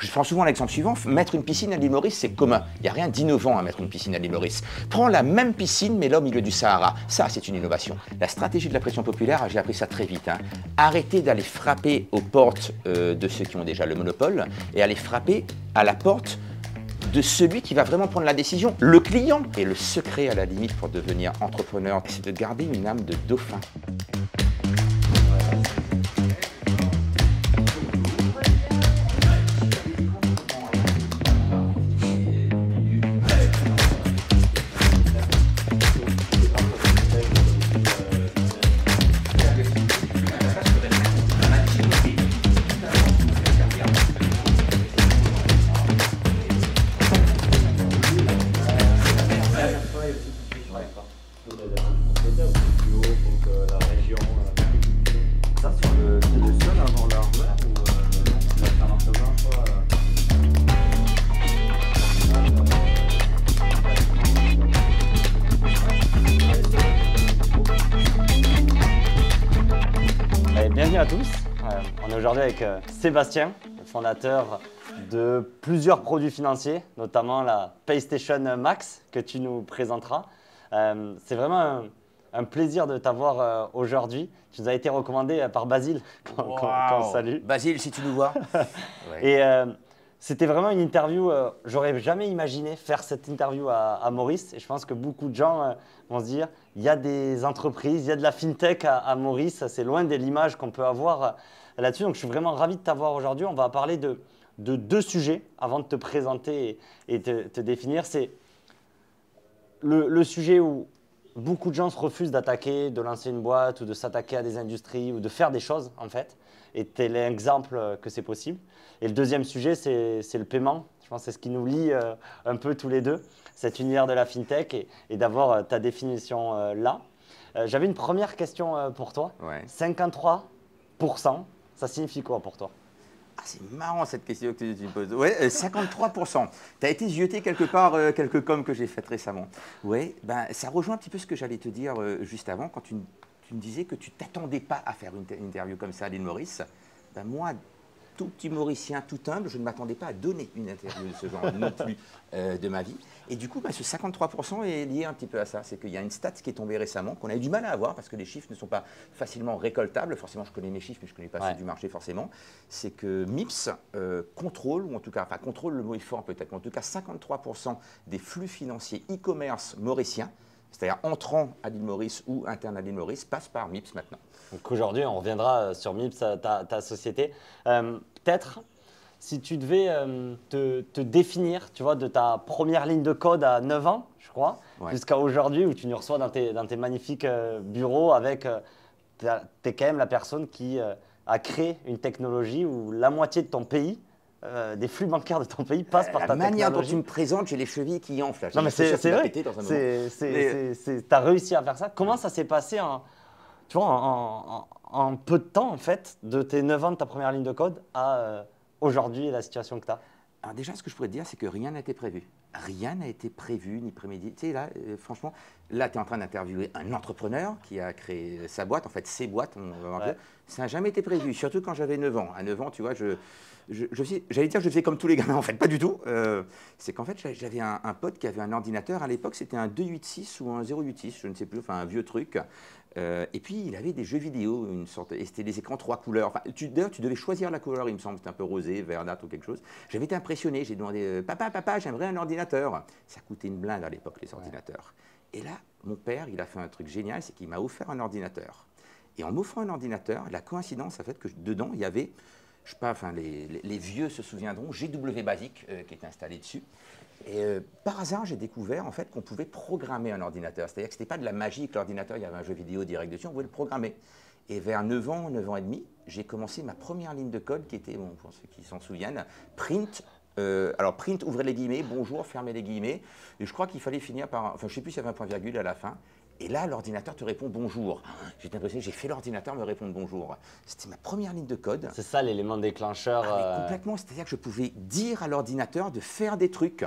Je prends souvent l'exemple suivant, mettre une piscine à l'île Maurice, c'est commun. Il n'y a rien d'innovant à mettre une piscine à l'île Maurice. Prends la même piscine, mais là au milieu du Sahara. Ça, c'est une innovation. La stratégie de la pression populaire, j'ai appris ça très vite. hein. Arrêtez d'aller frapper aux portes euh, de ceux qui ont déjà le monopole et aller frapper à la porte de celui qui va vraiment prendre la décision, le client. Et le secret à la limite pour devenir entrepreneur, c'est de garder une âme de dauphin. Avec euh, Sébastien, fondateur de plusieurs produits financiers, notamment la PlayStation Max que tu nous présenteras. Euh, c'est vraiment un, un plaisir de t'avoir euh, aujourd'hui. Tu nous as été recommandé par Basile, qu'on Wow. salue. Basile, si tu nous vois. Ouais. Et euh, c'était vraiment une interview, j'aurais jamais imaginé faire cette interview à, à Maurice. Et je pense que beaucoup de gens vont se dire, il y a des entreprises, il y a de la fintech à, à Maurice. C'est loin de l'image qu'on peut avoir là-dessus. Donc je suis vraiment ravi de t'avoir aujourd'hui. On va parler de, de deux sujets avant de te présenter et, et te, te définir. C'est le, le sujet où beaucoup de gens se refusent d'attaquer, de lancer une boîte ou de s'attaquer à des industries ou de faire des choses en fait. Et tu es l'exemple euh, que c'est possible. Et le deuxième sujet, c'est le paiement. Je pense que c'est ce qui nous lie euh, un peu tous les deux, cet univers de la fintech et, et d'avoir euh, ta définition euh, là. J'avais une première question pour toi. Ouais. 53%, ça signifie quoi pour toi? Ah, c'est marrant cette question que tu, me poses. Ouais, euh, 53%. Tu as été zioté quelque part, euh, quelques coms que j'ai faites récemment. Oui, ben, ça rejoint un petit peu ce que j'allais te dire euh, juste avant, quand tu, me disais que tu t'attendais pas à faire une interview comme ça à l'île Maurice. Ben, moi, tout petit Mauricien, tout humble, je ne m'attendais pas à donner une interview de ce genre non plus euh, de ma vie. Et du coup, ben, ce 53% est lié un petit peu à ça. C'est qu'il y a une stat qui est tombée récemment, qu'on a eu du mal à avoir parce que les chiffres ne sont pas facilement récoltables. Forcément, je connais mes chiffres, mais je ne connais pas Ouais. ceux du marché forcément. C'est que MIPS euh, contrôle, ou en tout cas, enfin contrôle le mot est fort peut-être, mais en tout cas 53% des flux financiers e-commerce mauriciens, c'est-à-dire entrant à l'île Maurice ou interne à l'île Maurice, passent par MIPS maintenant. Donc aujourd'hui, on reviendra sur MIPS, ta, ta société. Euh, Peut-être, si tu devais euh, te, te définir, tu vois, de ta première ligne de code à 9 ans, je crois, Ouais. jusqu'à aujourd'hui où tu nous reçois dans tes, dans tes magnifiques euh, bureaux avec, euh, tu es quand même la personne qui euh, a créé une technologie où la moitié de ton pays, des flux bancaires de ton pays passent par La ta manière dont technologie. tu me présentes, j'ai les chevilles qui enflent. Non, mais c'est vrai. Tu as réussi à faire ça. Comment ça s'est passé en, tu vois, en, en- en peu de temps, en fait, de tes 9 ans de ta première ligne de code à euh, aujourd'hui la situation que tu as Alors déjà, ce que je pourrais te dire, c'est que rien n'a été prévu. Rien n'a été prévu ni prémédité. Tu sais, là, euh, franchement, là, tu es en train d'interviewer un entrepreneur qui a créé sa boîte, en fait, ses boîtes, on va voir Ouais. Ça n'a jamais été prévu, surtout quand j'avais 9 ans. À 9 ans, tu vois, je, j'allais dire que je faisais comme tous les gamins, en fait, pas du tout. Euh, c'est qu'en fait, j'a- j'avais un, un pote qui avait un ordinateur. À l'époque, c'était un 286 ou un 086, je ne sais plus, enfin, un vieux truc. Euh, et puis, il avait des jeux vidéo, une sorte, et c'était des écrans trois couleurs. Enfin, tu, d'ailleurs, tu devais choisir la couleur, il me semble, c'était un peu rosé, verdâtre ou quelque chose. J'avais été impressionné, j'ai demandé, euh, papa, papa, j'aimerais un ordinateur. Ça coûtait une blinde à l'époque, les ordinateurs. Et là, mon père, il a fait un truc génial, c'est qu'il m'a offert un ordinateur. Et en m'offrant un ordinateur, la coïncidence a fait que dedans, il y avait, je sais pas, enfin, les, les- les vieux se souviendront, GW Basic euh, qui était installé dessus. Et euh, par hasard, j'ai découvert en fait qu'on pouvait programmer un ordinateur. C'est-à-dire que ce n'était pas de la magie que l'ordinateur, il y avait un jeu vidéo direct dessus, on pouvait le programmer. Et vers 9 ans, 9 ans et demi, j'ai commencé ma première ligne de code qui était, bon, pour ceux qui s'en souviennent, print. euh, alors print, ouvrez les guillemets, bonjour, fermez les guillemets. Et je crois qu'il fallait finir par, enfin je sais plus s'il y avait un point virgule à la fin. Et là, l'ordinateur te répond bonjour. J'étais impressionné, j'ai fait l'ordinateur me répondre bonjour. C'était ma première ligne de code. C'est ça l'élément déclencheur. Ah, euh, complètement, c'est-à-dire que je pouvais dire à l'ordinateur de faire des trucs.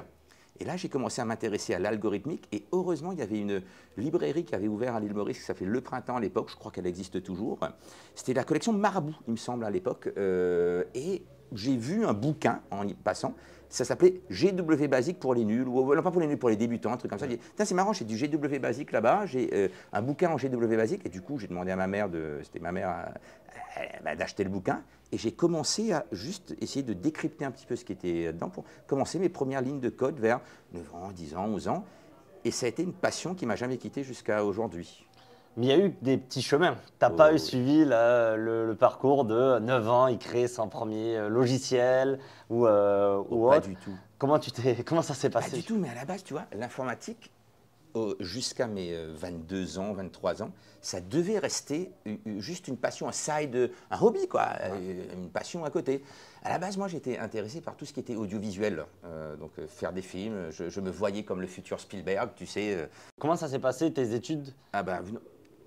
Et là, j'ai commencé à m'intéresser à l'algorithmique. Et heureusement, il y avait une librairie qui avait ouvert à l'île Maurice qui s'appelait Le Printemps à l'époque. Je crois qu'elle existe toujours. C'était la collection Marabout, il me semble, à l'époque. Euh, et j'ai vu un bouquin en y passant. Ça s'appelait GW Basique pour les nuls, ou non pas pour les nuls, pour les débutants, un truc comme ça. C'est marrant, j'ai du GW Basique là-bas, j'ai euh, un bouquin en GW Basique, et du coup, j'ai demandé à ma mère, de, c'était ma mère, euh, bah, d'acheter le bouquin, et j'ai commencé à juste essayer de décrypter un petit peu ce qui était dedans pour commencer mes premières lignes de code vers 9 ans, 10 ans, 11 ans. Et ça a été une passion qui m'a jamais quitté jusqu'à aujourd'hui. Mais il y a eu des petits chemins. Tu n'as Oh, pas eu suivi le, le parcours de 9 ans, il crée son premier euh, logiciel ou, euh, ou Oh, pas du tout. Comment, tu comment ça s'est Pas passé du tout, mais à la base, tu vois, l'informatique, euh, jusqu'à mes euh, 22 ans, 23 ans, ça devait rester juste une passion, un side, un hobby, quoi, euh, une passion à côté. À la base, moi, j'étais intéressé par tout ce qui était audiovisuel, euh, donc euh, faire des films. Je, je me voyais comme le futur Spielberg, tu sais. euh, Comment ça s'est passé tes études? Ah bah,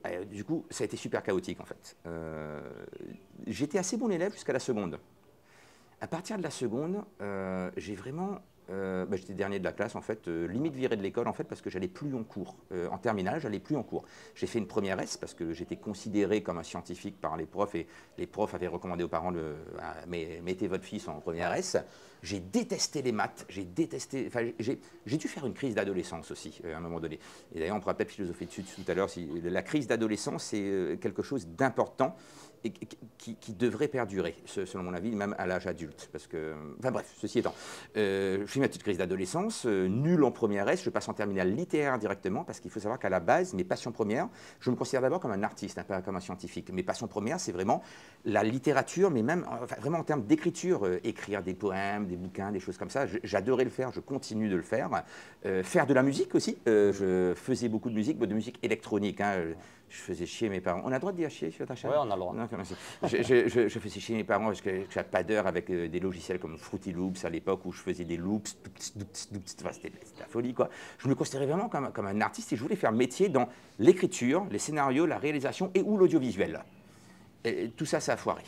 vous- euh, du coup, ça a été super chaotique en fait. Euh, J'étais assez bon élève jusqu'à la seconde. À partir de la seconde, euh, j'ai vraiment, euh, bah, j'étais dernier de la classe en fait, euh, limite viré de l'école en fait parce que j'allais plus en cours. Euh, en terminale, j'allais plus en cours. J'ai fait une première S parce que j'étais considéré comme un scientifique par les profs et les profs avaient recommandé aux parents de mettez votre fils en première S. J'ai détesté les maths, j'ai détesté, j'ai dû faire une crise d'adolescence aussi à un moment donné. Et d'ailleurs, on pourra peut-être philosopher dessus tout à l'heure. La crise d'adolescence, c'est quelque chose d'important et qui- devrait perdurer, selon mon avis, même à l'âge adulte. Parce que, enfin bref, ceci étant, euh, je fais ma petite crise d'adolescence, euh, nul en première S, je passe en terminale littéraire directement, parce qu'il faut savoir qu'à la base, mes passions premières, je me considère d'abord comme un artiste, hein, pas comme un scientifique. Mes passions premières, c'est vraiment la littérature, mais même vraiment en termes d'écriture, euh, écrire des poèmes, des bouquins, des choses comme ça. J'adorais le faire, je continue de le faire. Faire de la musique aussi. je faisais beaucoup de musique, de musique électronique. hein. Je faisais chier mes parents. On a le droit de dire chier sur ta chaîne Ouais, on a le droit. Non, je, je- je- je faisais chier mes parents parce que j'avais pas d'heure avec euh, des logiciels comme Fruity Loops à l'époque où je faisais des loops. enfin, C'était la folie, quoi. Je me considérais vraiment comme, comme un artiste et je voulais faire métier dans l'écriture, les scénarios, la réalisation et ou l'audiovisuel. Tout ça, ça a foiré.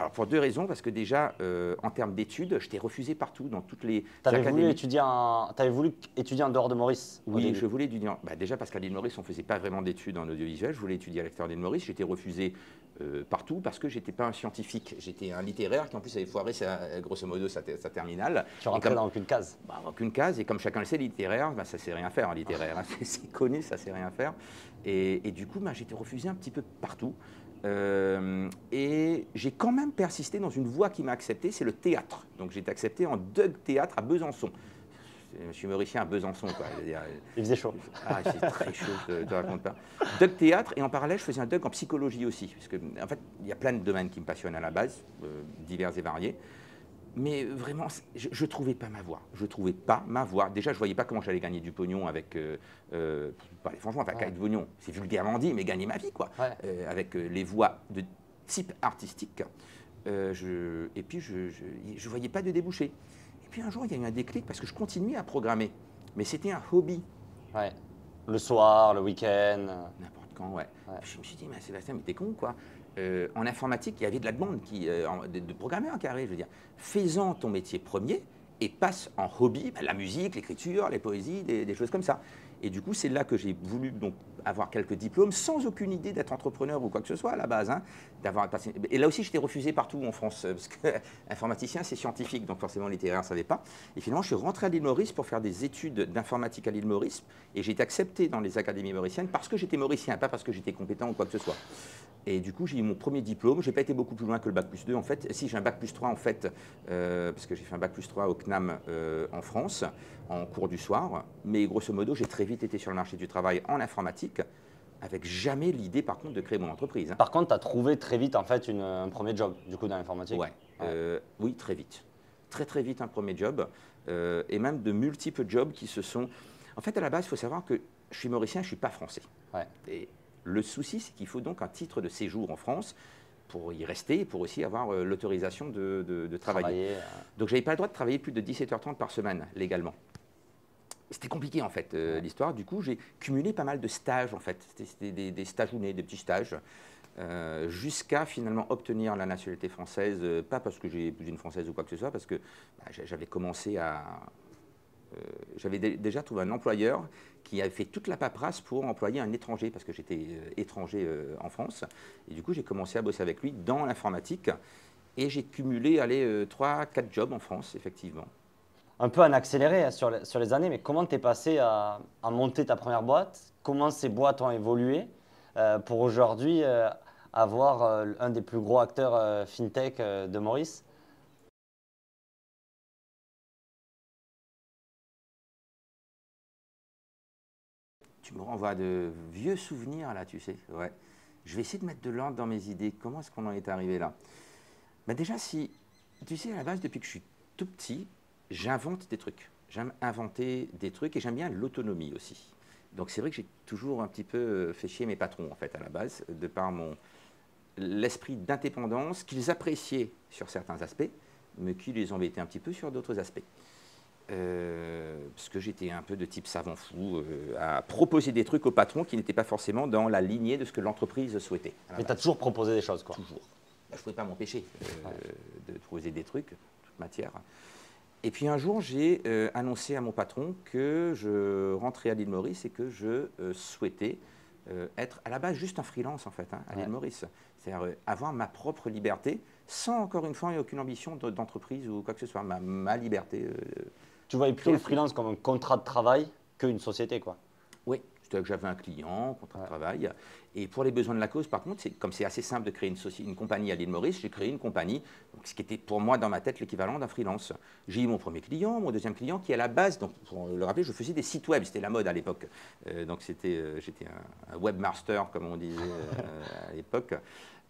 Alors pour deux raisons, parce que déjà, euh, en termes d'études, je t'ai refusé partout, dans toutes les Tu avais voulu, étudier en, t'avais voulu étudier en dehors de Maurice au Oui, je voulais étudier. en- bah, déjà parce qu'à l'île Maurice, on ne faisait pas vraiment d'études en audiovisuel. Je voulais étudier à l'extérieur de l'île Maurice. J'étais refusé euh, partout parce que j'étais pas un scientifique. J'étais un littéraire qui en plus avait foiré sa, grosso modo sa, ter- sa terminale. Tu rentrais comme- dans aucune case. bah, aucune case. Et comme chacun le sait, littéraire, bah, ça ne sait rien faire littéraire. hein. C'est- C'est connu, ça ne sait rien faire. Et, et du coup, bah, j'étais refusé un petit peu partout. Euh, et j'ai quand même persisté dans une voie qui m'a accepté, c'est le théâtre. Donc j'ai été accepté en Doug Théâtre à Besançon. Je suis mauricien à Besançon, quoi. Il faisait chaud. ah, c'est très chaud, je ne te raconte pas. Doug théâtre, et en parallèle, je faisais un Doug en psychologie aussi. Parce que, en fait, il y a plein de domaines qui me passionnent à la base, euh, divers et variés. Mais vraiment, je ne trouvais pas ma voie. Je ne trouvais pas ma voie. Déjà, je ne voyais pas comment j'allais gagner du pognon avec. Euh, euh, parler franchement, enfin, Ouais. du pognon, c'est vulgairement dit, mais gagner ma vie, quoi. Ouais. Euh, avec euh, les voies de type artistique. Je- et puis, je ne voyais pas de débouché. Et puis un jour, il y a eu un déclic parce que je continuais à programmer. Mais c'était un hobby. Ouais. Le soir, le week-end. N'importe quand, ouais. Ouais. Je me suis dit, mais Sébastien, mais t'es con, quoi. Euh, en informatique, il y avait de la demande euh, de, de programmeurs qui arrivent. Je veux dire, fais-en ton métier premier et passe en hobby bah, la musique, l'écriture, les poésies, des, choses comme ça. Et du coup, c'est là que j'ai voulu avoir quelques diplômes sans aucune idée d'être entrepreneur ou quoi que ce soit à la base. hein, Et là aussi, j'étais refusé partout en France euh, parce que informaticien, c'est scientifique, donc forcément littéraire, ne savait pas. Et finalement, je suis rentré à l'île Maurice pour faire des études d'informatique à l'île Maurice et j'ai été accepté dans les académies mauriciennes parce que j'étais mauricien, pas parce que j'étais compétent ou quoi que ce soit. Et du coup, j'ai eu mon premier diplôme. Je n'ai pas été beaucoup plus loin que le bac plus 2, en fait. Si, j'ai un bac plus 3, en fait, euh, parce que j'ai fait un bac plus 3 au CNAM euh, en France, en cours du soir. Mais grosso modo, j'ai très vite été sur le marché du travail en informatique, avec jamais l'idée, par contre, de créer mon entreprise. hein. Par contre, tu as trouvé très vite en fait une- un premier job du coup dans l'informatique. Ouais. Euh, oui, très vite. Très très vite un premier job. et même de multiples jobs qui se sont... En fait, à la base, il faut savoir que je suis mauricien, je ne suis pas français. Ouais. Et le souci, c'est qu'il faut donc un titre de séjour en France pour y rester et pour aussi avoir euh, l'autorisation de, de- de travailler. Travailler, euh, Donc, je n'avais pas le droit de travailler plus de 17h30 par semaine légalement. C'était compliqué en fait euh, l'histoire. Du coup, j'ai cumulé pas mal de stages en fait. C'était- des, des stageounets, des petits stages, euh, jusqu'à finalement obtenir la nationalité française. pas parce que j'ai épousé une française ou quoi que ce soit, parce que bah, j'a- j'avais commencé à. Euh, j'avais dé- déjà trouvé un employeur qui avait fait toute la paperasse pour employer un étranger, parce que j'étais euh, étranger euh, en France. Et du coup, j'ai commencé à bosser avec lui dans l'informatique. Et j'ai cumulé, allez, 3, 4 jobs en France, effectivement. Un peu en accéléré hein, sur, les, années, mais comment tu es passé à, monter ta première boîte? Comment ces boîtes ont évolué pour aujourd'hui avoir un des plus gros acteurs fintech de Maurice? Tu me renvoies de vieux souvenirs là, tu sais. Je vais essayer de mettre de l'ordre dans mes idées. Comment est-ce qu'on en est arrivé là? Bah Déjà, si, tu sais, à la base, depuis que je suis tout petit, j'invente des trucs. J'aime inventer des trucs et j'aime bien l'autonomie aussi. Donc c'est vrai que j'ai toujours un petit peu fait chier mes patrons en fait à la base, de par mon l'esprit d'indépendance qu'ils appréciaient sur certains aspects, mais qui les embêtait un petit peu sur d'autres aspects. Euh, parce que j'étais un peu de type savant fou euh, à proposer des trucs aux patrons qui n'étaient pas forcément dans la lignée de ce que l'entreprise souhaitait. Mais tu as toujours proposé des choses, quoi. Toujours. Bah, je ne pouvais pas m'empêcher euh, ouais. de proposer des trucs, toute matière. Et puis un jour, j'ai annoncé à mon patron que je rentrais à l'île Maurice et que je souhaitais être à la base juste un freelance en fait hein, à ouais. l'île Maurice. C'est-à-dire avoir ma propre liberté sans encore une fois aucune ambition d'entreprise ou quoi que ce soit, ma, ma liberté. Tu voyais plutôt le freelance comme un contrat de travail qu'une société quoi Oui, c'est-à-dire que j'avais un client, contrat de travail. Et pour les besoins de la cause, par contre, comme c'est assez simple de créer une, une compagnie à l'île Maurice, j'ai créé une compagnie, donc, ce qui était pour moi dans ma tête l'équivalent d'un freelance. J'ai eu mon premier client, mon deuxième client, qui à la base, donc pour le rappeler, je faisais des sites web, c'était la mode à l'époque. Euh, donc c'était, euh, j'étais un, un, webmaster, comme on disait euh, à l'époque.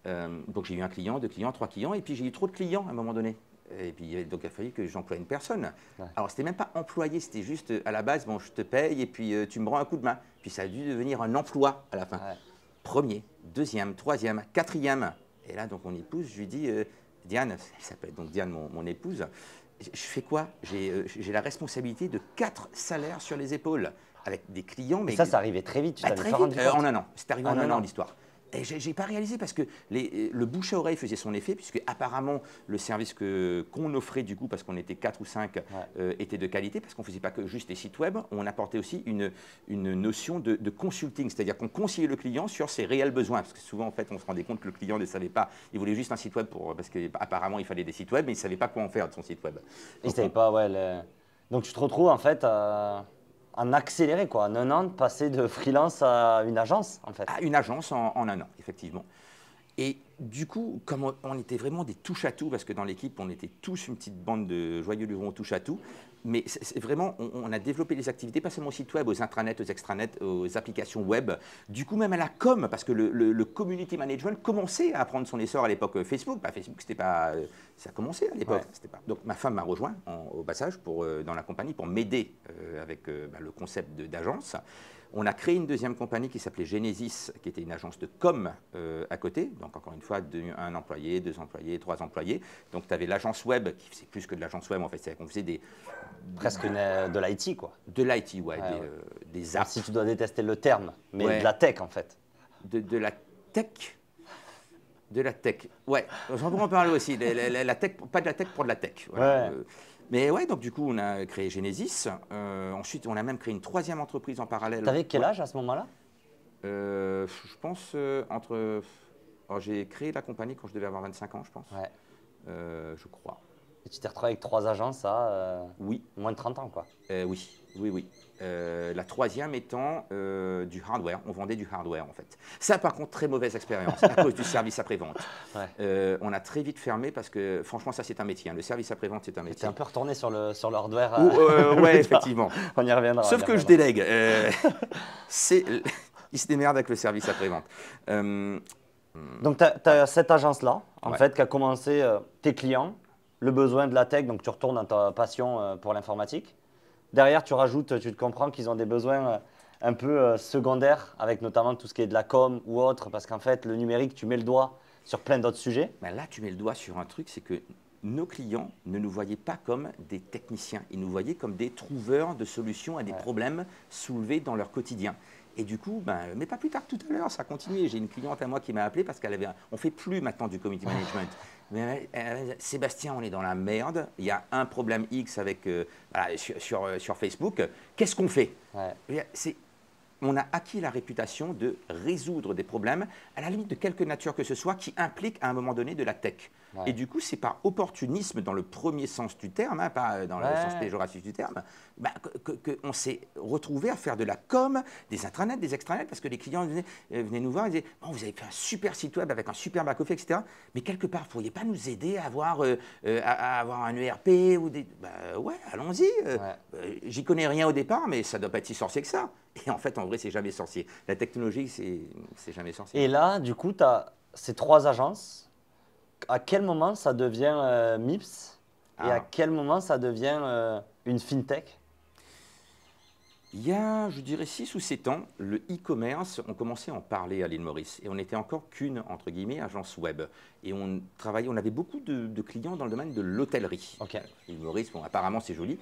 donc j'ai eu un client, deux clients, trois clients, et puis j'ai eu trop de clients à un moment donné. Et puis, donc, il a fallu que j'emploie une personne. Ouais. Alors, c'était même pas employé, c'était juste à la base, bon, je te paye et puis euh, tu me rends un coup de main. Puis, ça a dû devenir un emploi à la fin. Ouais. Premier, deuxième, troisième, quatrième. Et là, donc, mon épouse, je lui dis, euh, Diane, elle s'appelle donc Diane, mon, mon épouse, je fais quoi? J'ai euh, la responsabilité de quatre salaires sur les épaules avec des clients. Mais, ça, ça arrivait très vite. Tu bah, très vite, en un an. C'est arrivé en, en un an, an l'histoire. N'ai pas réalisé parce que les, le bouche à oreille faisait son effet, puisque apparemment le service qu'on qu offrait du coup, parce qu'on était 4 ou 5, ouais. euh, était de qualité, parce qu'on ne faisait pas que juste des sites web, on apportait aussi une, une notion de, de consulting, c'est-à-dire qu'on conseillait le client sur ses réels besoins, parce que souvent en fait on se rendait compte que le client ne savait pas, il voulait juste un site web, pour, parce qu'apparemment il fallait des sites web, mais il ne savait pas quoi en faire de son site web. Il ne savait pas, ouais. Le... Donc tu te retrouves en fait à en accéléré, quoi. En un an, de passer de freelance à une agence, en fait. À une agence en, en un an, effectivement. Et du coup, comme on, on était vraiment des touche-à-tout, parce que dans l'équipe, on était tous une petite bande de joyeux lurons touche-à-tout, mais c'est vraiment, on, on, a développé les activités, pas seulement au site web, aux intranets, aux extranets, aux applications web, du coup même à la com, parce que le, le, le community management commençait à prendre son essor à l'époque Facebook. Bah, Facebook, c'était pas, ça a commencé à l'époque. Ouais. Donc ma femme m'a rejoint en, au passage pour, euh, dans la compagnie pour m'aider euh, avec euh, bah, le concept d'agence. On a créé une deuxième compagnie qui s'appelait Genesis, qui était une agence de com euh, à côté. Donc, encore une fois, deux, un employé, deux employés, trois employés. Donc, tu avais l'agence web qui faisait plus que de l'agence web. En fait, c'est qu'on faisait des. Presque une, euh, de l'IT, quoi. De l'IT, ouais, ouais, des, ouais. Euh, des, apps. Si tu dois détester le terme, mais ouais. de la tech, en fait. De, de la tech? De la tech, ouais, j'en pourrais en parler aussi. La, la, la, tech, pas de la tech pour de la tech. Voilà. Mais ouais, donc du coup, on a créé Genesis. Euh, ensuite, on a même créé une troisième entreprise en parallèle. Tu avais quel âge à ce moment-là? Euh, Je pense euh, entre. Oh, J'ai créé la compagnie quand je devais avoir 25 ans, je pense. Ouais. Euh, je crois. Et tu t'es retrouvé avec trois agences à oui. moins de 30 ans, quoi. oui, oui, oui. Euh, la troisième étant euh, du hardware. On vendait du hardware en fait. Ça, par contre, très mauvaise expérience à cause du service après-vente. Ouais. Euh, on a très vite fermé parce que, franchement, ça, c'est un métier. Hein. Le service après-vente, c'est un métier. Tu un peu retourné sur le, sur le hardware. oui, effectivement. on y reviendra. Sauf y que reviendra. je délègue. c'est... Il se démerde avec le service après-vente. Donc, tu as, as, cette agence-là, en ouais. fait, qui a commencé tes clients, le besoin de la tech, donc tu retournes dans ta passion pour l'informatique. Derrière, tu rajoutes, tu te comprends qu'ils ont des besoins euh, un peu euh, secondaires, avec notamment tout ce qui est de la com ou autre, parce qu'en fait, le numérique, tu mets le doigt sur plein d'autres sujets. Ben là, tu mets le doigt sur un truc, c'est que nos clients ne nous voyaient pas comme des techniciens, ils nous voyaient comme des trouveurs de solutions à des ouais. problèmes soulevés dans leur quotidien. Et du coup, ben, mais pas plus tard que tout à l'heure, ça a continué. J'ai une cliente à moi qui m'a appelé parce qu'elle avait. On fait plus maintenant du community management. Mais euh, Sébastien, on est dans la merde. Il y a un problème X avec euh, voilà, sur, sur, sur, Facebook. Qu'est-ce qu'on fait? Ouais. On a acquis la réputation de résoudre des problèmes, à la limite de quelque nature que ce soit, qui implique à un moment donné de la tech. Ouais. Et du coup, c'est par opportunisme dans le premier sens du terme, hein, pas dans le sens péjoratif du terme, bah, que- que- qu'on s'est retrouvé à faire de la com, des intranets, des extranets, parce que les clients venaient, euh, venaient nous voir et disaient Bon, Vous avez fait un super site web avec un super back-office, etc. Mais quelque part, vous ne pourriez pas nous aider à avoir, euh, euh, à, à avoir un ERP ou des. Bah, ouais, allons-y. euh, Ouais. euh, J'y connais rien au départ, mais ça ne doit pas être si sorcier que ça. Et en fait, en vrai, c'est jamais sorcier. La technologie, c'est jamais sorcier. Et là, du coup, tu as ces trois agences. À quel moment ça devient euh, MIPS et Ah. à quel moment ça devient euh, une fintech? Il y a, je dirais, 6 ou 7 ans, le e-commerce, on commençait à en parler à l'île Maurice. Et on n'était encore qu'une, entre guillemets, agence web. Et on travaillait, on avait beaucoup de, de clients dans le domaine de l'hôtellerie. L'île Maurice, bon, apparemment, c'est joli.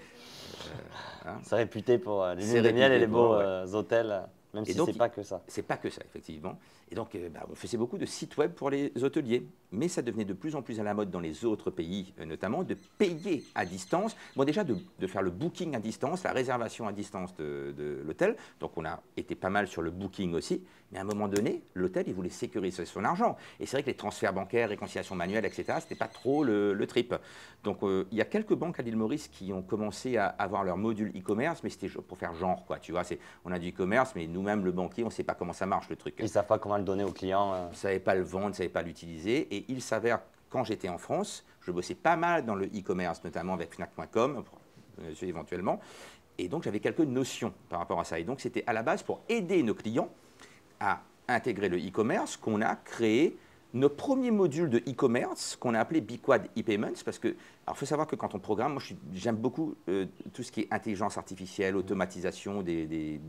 C'est réputé pour euh, les de miel et les beaux ouais. euh, hôtels, euh, même Et si c'est pas que ça. C'est pas que ça, effectivement. Et donc, euh, bah, on faisait beaucoup de sites web pour les hôteliers. Mais ça devenait de plus en plus à la mode dans les autres pays, euh, notamment, de payer à distance. Bon, déjà, de, faire le booking à distance, la réservation à distance de, l'hôtel. Donc, on a été pas mal sur le booking aussi. Mais à un moment donné, l'hôtel, il voulait sécuriser son argent. Et c'est vrai que les transferts bancaires, réconciliation manuelle, etc., c'était pas trop le, trip. Donc, euh, il y a quelques banques à l'île Maurice qui ont commencé à avoir leur module e-commerce, mais c'était pour faire genre, quoi. Tu vois, on a du e-commerce, mais nous-mêmes, le banquier, on ne sait pas comment ça marche, le truc. Le donner aux clients. euh. Je ne savais pas le vendre, je ne savais pas l'utiliser. Et il s'avère, quand j'étais en France, je bossais pas mal dans le e-commerce, notamment avec Fnac.com, euh, éventuellement. Et donc, j'avais quelques notions par rapport à ça. Et donc, c'était à la base pour aider nos clients à intégrer le e-commerce qu'on a créé nos premiers modules de e-commerce qu'on a appelé Biquad e-payments parce que alors faut savoir que quand on programme moi j'aime beaucoup euh, tout ce qui est intelligence artificielle automatisation des, des-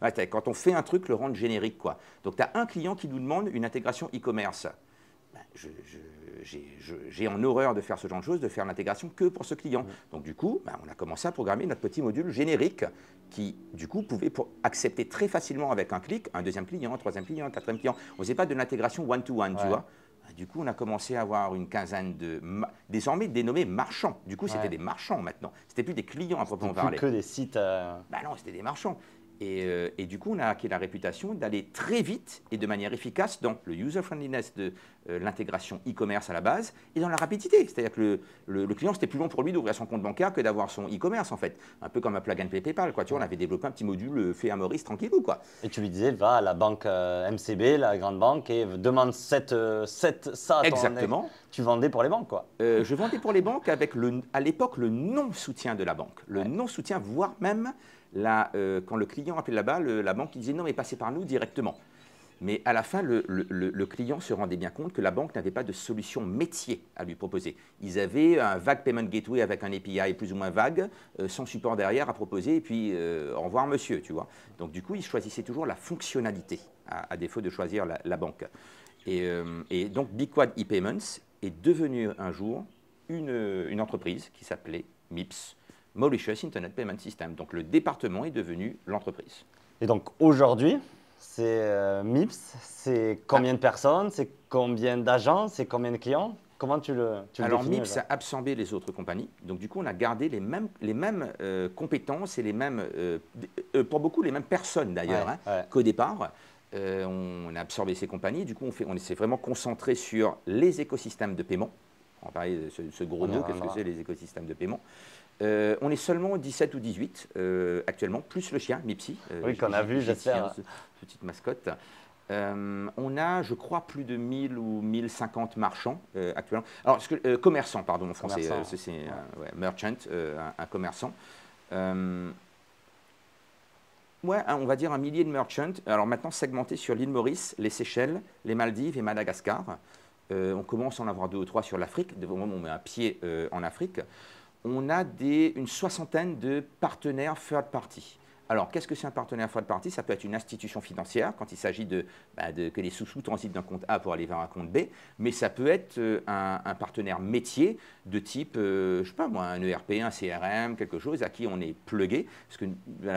Ouais, t'as- quand on fait un truc le rendre générique quoi. Donc tu as un client qui nous demande une intégration e-commerce. Ben, je- je- j'ai en horreur de faire ce genre de choses, de faire l'intégration que pour ce client. Donc du coup, ben, on a commencé à programmer notre petit module générique qui, du coup, pouvait pour accepter très facilement avec un clic un deuxième client, un troisième client, un quatrième client. On ne faisait pas de l'intégration one-to-one, tu Ouais. vois. Ben, Du coup, on a commencé à avoir une quinzaine de, ma- désormais dénommés marchands. Du coup, c'était des marchands maintenant. C'était plus des clients à proprement Plus parler. que des sites. Bah non, c'était des marchands. Et, euh, et du coup, on a acquis la réputation d'aller très vite et de manière efficace dans le user-friendliness de euh, l'intégration e-commerce à la base et dans la rapidité. C'est-à-dire que le, le- le client, c'était plus long pour lui d'ouvrir son compte bancaire que d'avoir son e-commerce, en fait. Un peu comme un plug and play PayPal, quoi. Tu vois, on avait développé un petit module euh, fait à Maurice, tranquillou, quoi. Et tu lui disais, va à la banque euh, MCB, la grande banque, et demande cette, cette- ça. Exactement. Tu vendais pour les banques, quoi. Je vendais pour les banques avec, le, à l'époque, le non-soutien de la banque. Le Ouais. non-soutien, voire même, euh, quand le client appelait là-bas, la banque disait non, mais passez par nous directement. Mais à la fin, le, client se rendait bien compte que la banque n'avait pas de solution métier à lui proposer. Ils avaient un vague payment gateway avec un API plus ou moins vague, euh, sans support derrière à proposer, et puis euh, au revoir monsieur, tu vois. Donc du coup, ils choisissaient toujours la fonctionnalité, à, défaut de choisir la, banque. Et, donc Bigquad ePayments est devenu un jour une entreprise qui s'appelait MIPS, Mauritius Internet Payment System. Donc le département est devenu l'entreprise. Et donc aujourd'hui, c'est euh, MIPS, c'est combien de personnes, c'est combien d'agents, c'est combien de clients? Comment tu le, tu le Alors définis, MIPS a absorbé les autres compagnies. Donc du coup, on a gardé les mêmes, les mêmes euh, compétences et les mêmes, euh, pour beaucoup, les mêmes personnes d'ailleurs Ouais, hein, ouais. qu'au départ. Euh, on a absorbé ces compagnies. Du coup, on, fait, on s'est vraiment concentré sur les écosystèmes de paiement. On va parler de ce, ce gros mot, qu'est-ce que c'est les écosystèmes de paiement Euh, on est seulement 17 ou 18 euh, actuellement, plus le chien, Mipsy. euh, Oui, qu'on a vu, j'espère. Petite mascotte. Euh, on a, je crois, plus de 1000 ou 1050 marchands actuellement. Alors, ce que- commerçants, pardon, en français. C'est ouais, merchant, un, un commerçant. Ouais, on va dire un millier de merchants. Alors maintenant, segmentés sur l'île Maurice, les Seychelles, les Maldives et Madagascar. On commence à en avoir deux ou trois sur l'Afrique. Au moment où on met un pied en Afrique, on a une soixantaine de partenaires third party. Alors, qu'est-ce que c'est un partenaire third party? Ça peut être une institution financière quand il s'agit de, bah, de- que les sous-sous transitent d'un compte A pour aller vers un compte B, mais ça peut être euh, un, partenaire métier de type, euh, je sais pas moi, un ERP, un CRM, quelque chose à qui on est plugué. Parce que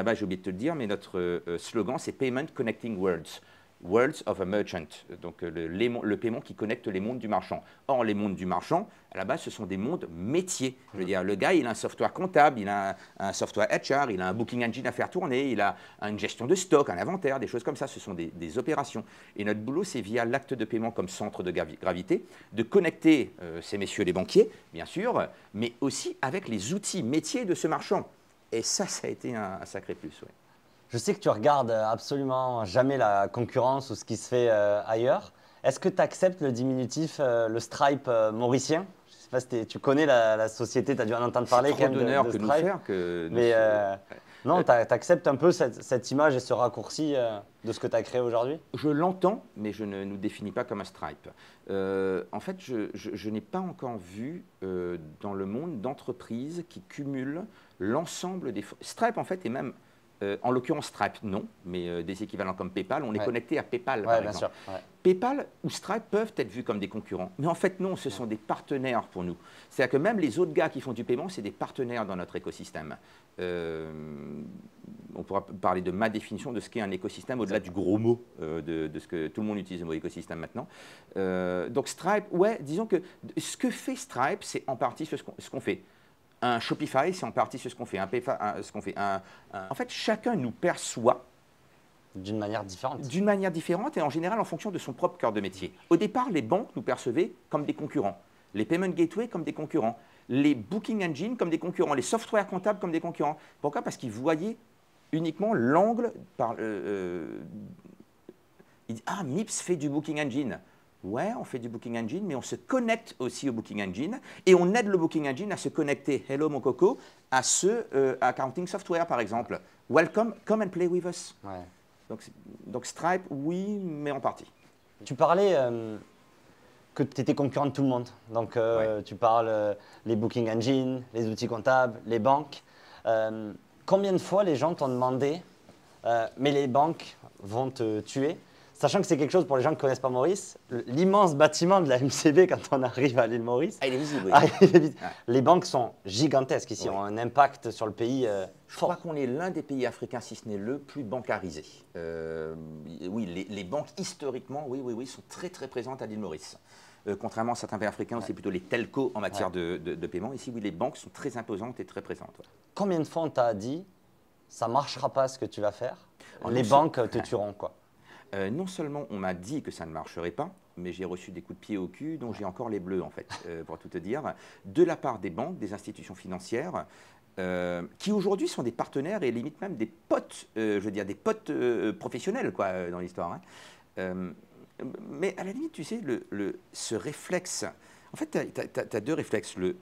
base, j'ai oublié de te le dire, mais notre euh, slogan, c'est Payment Connecting Words. Worlds of a Merchant, donc euh, le, les mon- le paiement qui connecte les mondes du marchand. Or, les mondes du marchand, à la base, ce sont des mondes métiers. Je veux dire, le gars, il a un software comptable, il a un, un software HR, il a un booking engine à faire tourner, il a une gestion de stock, un inventaire, des choses comme ça. Ce sont des, des opérations. Et notre boulot, c'est via l'acte de paiement comme centre de gravi- gravité, de connecter euh, ces messieurs les banquiers, bien sûr, mais aussi avec les outils métiers de ce marchand. Et ça, ça a été un, un sacré plus. ouais. Je sais que tu regardes absolument jamais la concurrence ou ce qui se fait euh, ailleurs. Est-ce que tu acceptes le diminutif, euh, le Stripe euh, mauricien? Je sais pas si tu connais la, la société, tu as dû en entendre parler quand même de- de que nous Stripe. faire que nous- euh, non, tu acceptes un peu cette, cette image et ce raccourci euh, de ce que tu as créé aujourd'hui? Je l'entends, mais je ne nous définis pas comme un Stripe. Euh, en fait, je, je- je n'ai pas encore vu euh, dans le monde d'entreprises qui cumulent l'ensemble des... Stripe, en fait, est même, euh, en l'occurrence Stripe, non, mais euh, des équivalents comme PayPal, on est connecté à PayPal, Ouais, par bien exemple. sûr. ouais. PayPal ou Stripe peuvent être vus comme des concurrents. Mais en fait, non, ce sont des partenaires pour nous. C'est-à-dire que même les autres gars qui font du paiement, c'est des partenaires dans notre écosystème. Euh, on pourra parler de ma définition de ce qu'est un écosystème au-delà du gros mot, de, de ce que tout le monde utilise le mot écosystème maintenant. Donc Stripe, ouais, disons que ce que fait Stripe, c'est en partie ce qu'on ce qu'on fait. Un Shopify, c'est en partie ce qu'on fait. Un un- ce qu'on fait. Un- un- en fait, chacun nous perçoit D'une manière différente. d'une manière différente et en général en fonction de son propre cœur de métier. Au départ, les banques nous percevaient comme des concurrents, les payment gateways comme des concurrents, les booking engines comme des concurrents, les softwares comptables comme des concurrents. Pourquoi? Parce qu'ils voyaient uniquement l'angle par. euh, euh, ils Ah, MIPS fait du booking engine. Ouais, on fait du booking engine, mais on se connecte aussi au booking engine et on aide le booking engine à se connecter, hello mon coco, à ce euh, accounting software par exemple. Welcome, come and play with us. Ouais. Donc, Stripe, oui, mais en partie. Tu parlais euh, que tu étais concurrent de tout le monde. Donc, euh, tu parles les booking engines, les outils comptables, les banques. Combien de fois les gens t'ont demandé, mais les banques vont te tuer Sachant que c'est quelque chose pour les gens qui ne connaissent pas Maurice, l'immense bâtiment de la MCB quand on arrive à l'île Maurice, Ah, il est visible, oui. ah, il est. Ouais. les banques sont gigantesques ici, Oui. ont un impact sur le pays euh, Je fort. crois qu'on est l'un des pays africains, si ce n'est le plus bancarisé. Euh, oui, les, les banques, historiquement, oui, oui, oui, sont très, très présentes à l'île Maurice. Euh, contrairement à certains pays africains où c'est plutôt les telcos en matière de, de- de paiement. Ici, oui, les banques sont très imposantes et très présentes. ouais. Combien de fois on t'a dit, ça marchera pas ce que tu vas faire? Les banques te tueront, quoi. Euh, non seulement on m'a dit que ça ne marcherait pas, mais j'ai reçu des coups de pied au cul dont j'ai encore les bleus, en fait, euh, pour tout te dire, de la part des banques, des institutions financières, euh, qui aujourd'hui sont des partenaires et limite même des potes, je veux dire, des potes professionnels, quoi, dans l'histoire. hein. Mais à la limite, tu sais, le, ce réflexe, en fait, tu as, deux réflexes. Le,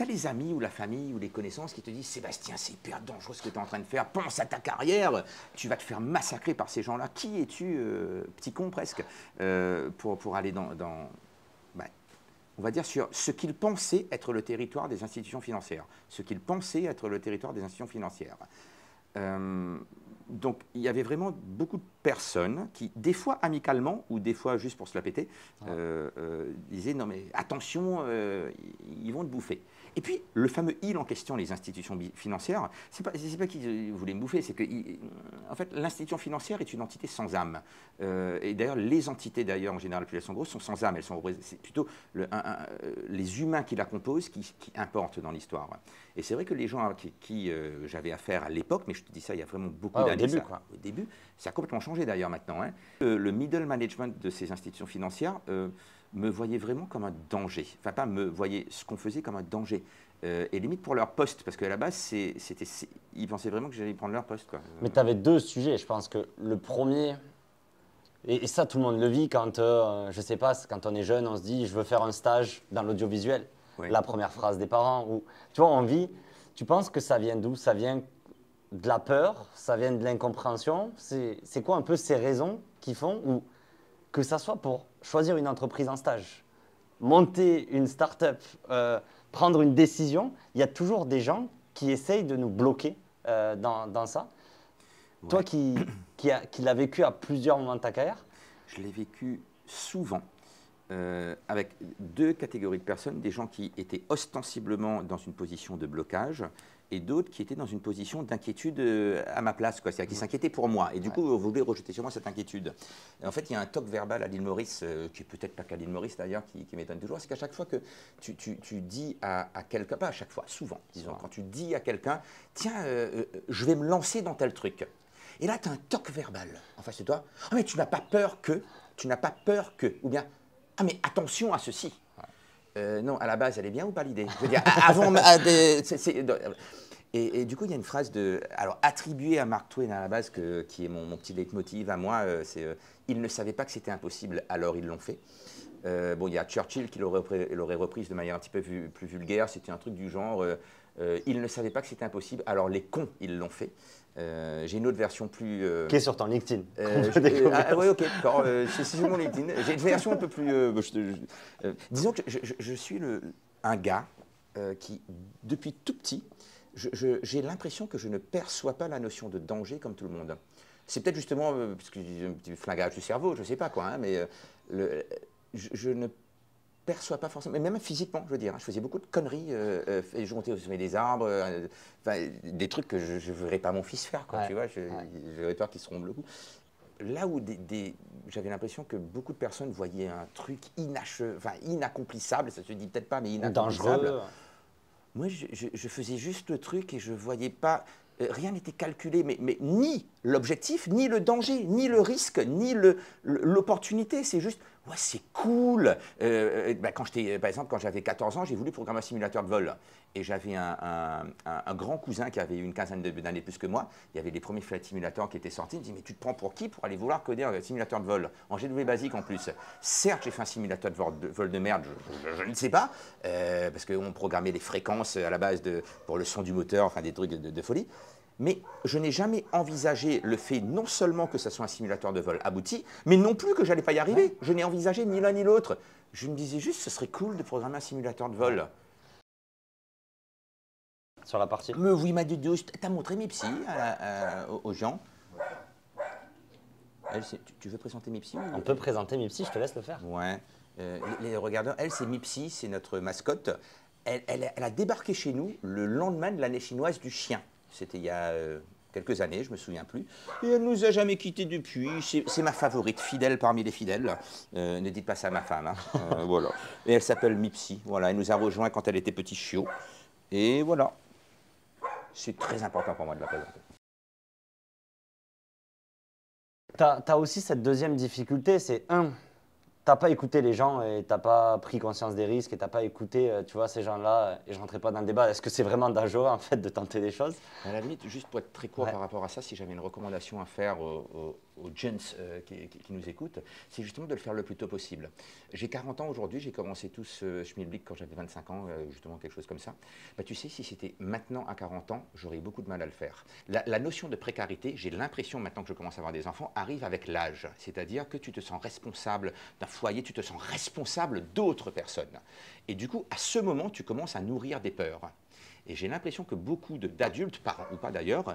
tu as les amis ou la famille ou les connaissances qui te disent Sébastien, c'est hyper dangereux ce que tu es en train de faire, pense à ta carrière, tu vas te faire massacrer par ces gens-là. Qui es-tu, euh, petit con presque, euh, pour, pour aller dans, dans- ben, on va dire, sur ce qu'ils pensaient être le territoire des institutions financières, ce qu'ils pensaient être le territoire des institutions financières. Euh, donc il y avait vraiment beaucoup de personnes qui, des fois amicalement ou des fois juste pour se la péter, euh, euh, disaient non mais attention, ils vont te bouffer. Et puis le fameux il en question, les institutions financières, c'est pas pas qu'ils voulaient me bouffer, c'est que en fait l'institution financière est une entité sans âme. Euh, et d'ailleurs les entités d'ailleurs en général, plus elles sont grosses, sont sans âme. Elles sont c'est plutôt le- un- un- euh, les humains qui la composent qui, qui importent dans l'histoire. Et c'est vrai que les gens à qui, qui, euh, j'avais affaire à l'époque, mais je te dis ça il y a vraiment beaucoup Ah, au d'années. début, ça- quoi. Au début, ça a complètement changé d'ailleurs maintenant. hein. Euh, le middle management de ces institutions financières euh, me voyait vraiment comme un danger. Enfin, pas me voyait ce qu'on faisait comme un danger. Euh, et limite pour leur poste, parce qu'à la base, c'était, ils pensaient vraiment que j'allais prendre leur poste. Quoi. Mais tu avais deux sujets. Je pense que le premier, et, et ça tout le monde le vit quand, euh, je sais pas, quand on est jeune, on se dit je veux faire un stage dans l'audiovisuel. Oui. La première phrase des parents. Ou, tu vois, on vit. Tu penses que ça vient d'où? Ça vient de la peur? Ça vient de l'incompréhension? C'est c'est quoi un peu ces raisons qui font ou que ça soit pour choisir une entreprise en stage, monter une start-up, euh, prendre une décision, il y a toujours des gens qui essayent de nous bloquer euh, dans, dans ça. Toi qui, qui, a- qui l'as vécu à plusieurs moments de ta carrière, Je l'ai vécu souvent. euh, avec deux catégories de personnes, des gens qui étaient ostensiblement dans une position de blocage et d'autres qui étaient dans une position d'inquiétude euh, à ma place, c'est-à-dire qui s'inquiétaient pour moi. Et du coup, vous voulez rejeter sur moi cette inquiétude. Et en fait, il y a un toc verbal à l'île Maurice, euh, qui est peut-être pas qu'à l'île Maurice d'ailleurs, qui, qui m'étonne toujours, c'est qu'à chaque fois que tu, tu- tu dis à, à quelqu'un, pas à chaque fois, souvent, disons, quand tu dis à quelqu'un, tiens, euh, euh, je vais me lancer dans tel truc. Et là, tu as un toc verbal en face de toi. Ah, mais tu n'as pas peur que, tu n'as pas peur que, ou bien, ah, mais attention à ceci. Euh, non, à la base, elle est bien ou pas l'idée? Je veux dire, avant. c'est- c'est- et, et du coup, il y a une phrase de. Alors, attribuée à Mark Twain à la base, que- qui est mon, mon petit leitmotiv à moi, euh, c'est euh, Ils ne savaient pas que c'était impossible, alors ils l'ont fait. Euh, bon, il y a Churchill qui l'aurait repris- l'aurait reprise de manière un petit peu vu- plus vulgaire. C'était un truc du genre euh, euh, Ils ne savaient pas que c'était impossible, alors les cons, ils l'ont fait. Euh, J'ai une autre version plus. euh, Qui est sur ton LinkedIn. euh, je- ah, ouais, ok, d'accord. euh, c'est mon LinkedIn. J'ai une version un peu plus. euh, je- je- disons que je, suis le, un gars qui, depuis tout petit, j'ai l'impression que je ne perçois pas la notion de danger comme tout le monde. C'est peut-être justement parce que un petit flingage du cerveau, je ne sais pas quoi, hein, mais le- je ne perçois pas forcément, mais même physiquement, je veux dire. hein, je faisais beaucoup de conneries, euh, euh, et je montais au sommet des arbres, euh, des trucs que je ne verrais pas mon fils faire, quoi, Ouais, tu vois. Je- ouais. Peur qu'il se rompe le cou là où des- des- j'avais l'impression que beaucoup de personnes voyaient un truc inache- enfin, inaccomplissable, ça se dit peut-être pas, mais inaccomplissable. Dangereux. Moi, je, je- je faisais juste le truc et je voyais pas. euh, rien n'était calculé, mais, mais ni l'objectif, ni le danger, ni le risque, ni l'opportunité. C'est juste, ouais, c'est cool. Euh, euh, j'étais, par exemple, quand j'avais 14 ans, j'ai voulu programmer un simulateur de vol. Et j'avais un, grand cousin qui avait une quinzaine d'années plus que moi. Il y avait les premiers flight simulateurs qui étaient sortis. Il me dit, mais tu te prends pour qui pour aller vouloir coder un simulateur de vol? En GW basique en plus. Certes, j'ai fait un simulateur de vol de, merde, je, ne sais pas, euh, parce qu'on programmait les fréquences à la base pour le son du moteur, enfin des trucs de folie. Mais je n'ai jamais envisagé le fait non seulement que ce soit un simulateur de vol abouti, mais non plus que j'allais pas y arriver. Je n'ai envisagé ni l'un ni l'autre. Je me disais juste, ce serait cool de programmer un simulateur de vol. Sur la partie. Mais oui, ma Doudou, t'as montré mes psys à- à- aux- gens Elle, tu, veux présenter ou- On peut présenter Mipsy, je te laisse le faire. Ouais. Euh, les, les regardeurs, elle, c'est Mipsy, c'est notre mascotte. Elle, elle- elle a débarqué chez nous le lendemain de l'année chinoise du chien. C'était il y a euh, quelques années, je me souviens plus. Et elle nous a jamais quittés depuis. C'est ma favorite, fidèle parmi les fidèles. Euh, ne dites pas ça à ma femme. hein. Euh, voilà. Et elle s'appelle Mipsy. Voilà, elle nous a rejoint quand elle était petit chiot. Et voilà. C'est très important pour moi de la présenter. Tu as, aussi cette deuxième difficulté, c'est un, t'as pas écouté les gens et t'as pas pris conscience des risques et t'as pas écouté, euh, tu vois, ces gens-là. euh, Et je rentrais pas dans le débat. Est-ce que c'est vraiment dangereux en fait de tenter des choses? À la limite, juste pour être très court Ouais. par rapport à ça, si j'avais une recommandation à faire aux, aux- aux gens euh, qui, nous écoutent, c'est justement de le faire le plus tôt possible. J'ai 40 ans aujourd'hui, j'ai commencé tout ce schmilblick quand j'avais 25 ans, euh, justement quelque chose comme ça. Bah, tu sais, si c'était maintenant à 40 ans, j'aurais beaucoup de mal à le faire. La notion de précarité, j'ai l'impression maintenant que je commence à avoir des enfants, arrive avec l'âge. C'est-à-dire que tu te sens responsable d'un foyer, tu te sens responsable d'autres personnes. Et du coup, à ce moment, tu commences à nourrir des peurs. Et j'ai l'impression que beaucoup d'adultes, par- ou pas d'ailleurs,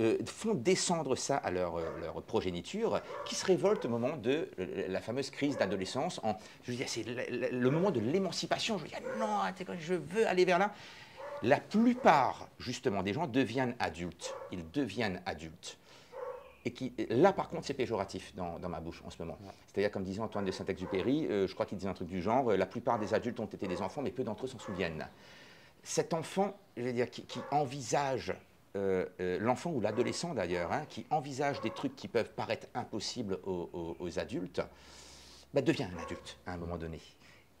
euh, font descendre ça à leur, euh, leur progéniture, qui se révolte au moment de la fameuse crise d'adolescence. En, je dire, c'est le, moment de l'émancipation. Je veux dire, non, quoi, je veux aller vers là. La plupart, justement, des gens deviennent adultes. Ils deviennent adultes. Et qui, là, par contre, c'est péjoratif dans, dans ma bouche en ce moment. C'est-à-dire, comme disait Antoine de Saint-Exupéry, euh, je crois qu'il disait un truc du genre, euh, la plupart des adultes ont été des enfants, mais peu d'entre eux s'en souviennent cet enfant, je veux dire, qui, envisage, euh, euh, l'enfant ou l'adolescent d'ailleurs, hein, qui envisage des trucs qui peuvent paraître impossibles aux, adultes, bah, devient un adulte à un moment donné.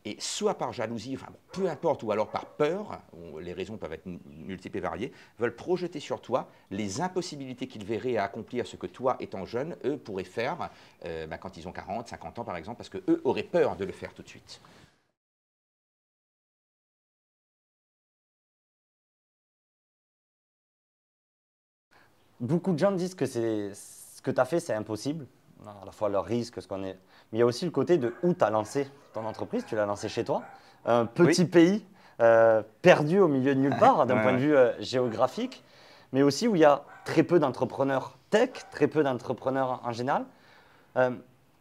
Et soit par jalousie, peu importe, ou alors par peur, les raisons peuvent être multiples et variées, veulent projeter sur toi les impossibilités qu'ils verraient à accomplir ce que toi, étant jeune, eux pourraient faire euh, bah, quand ils ont 40, 50 ans par exemple, parce qu'eux auraient peur de le faire tout de suite. Beaucoup de gens disent que ce que tu as fait, c'est impossible. À la fois leur risque, ce qu'on est. Mais il y a aussi le côté de où tu as lancé ton entreprise. Tu l'as lancé chez toi. Un petit Oui. pays euh, perdu au milieu de nulle part d'un Ouais, point de vue euh, géographique, mais aussi où il y a très peu d'entrepreneurs tech, très peu d'entrepreneurs en général. Euh,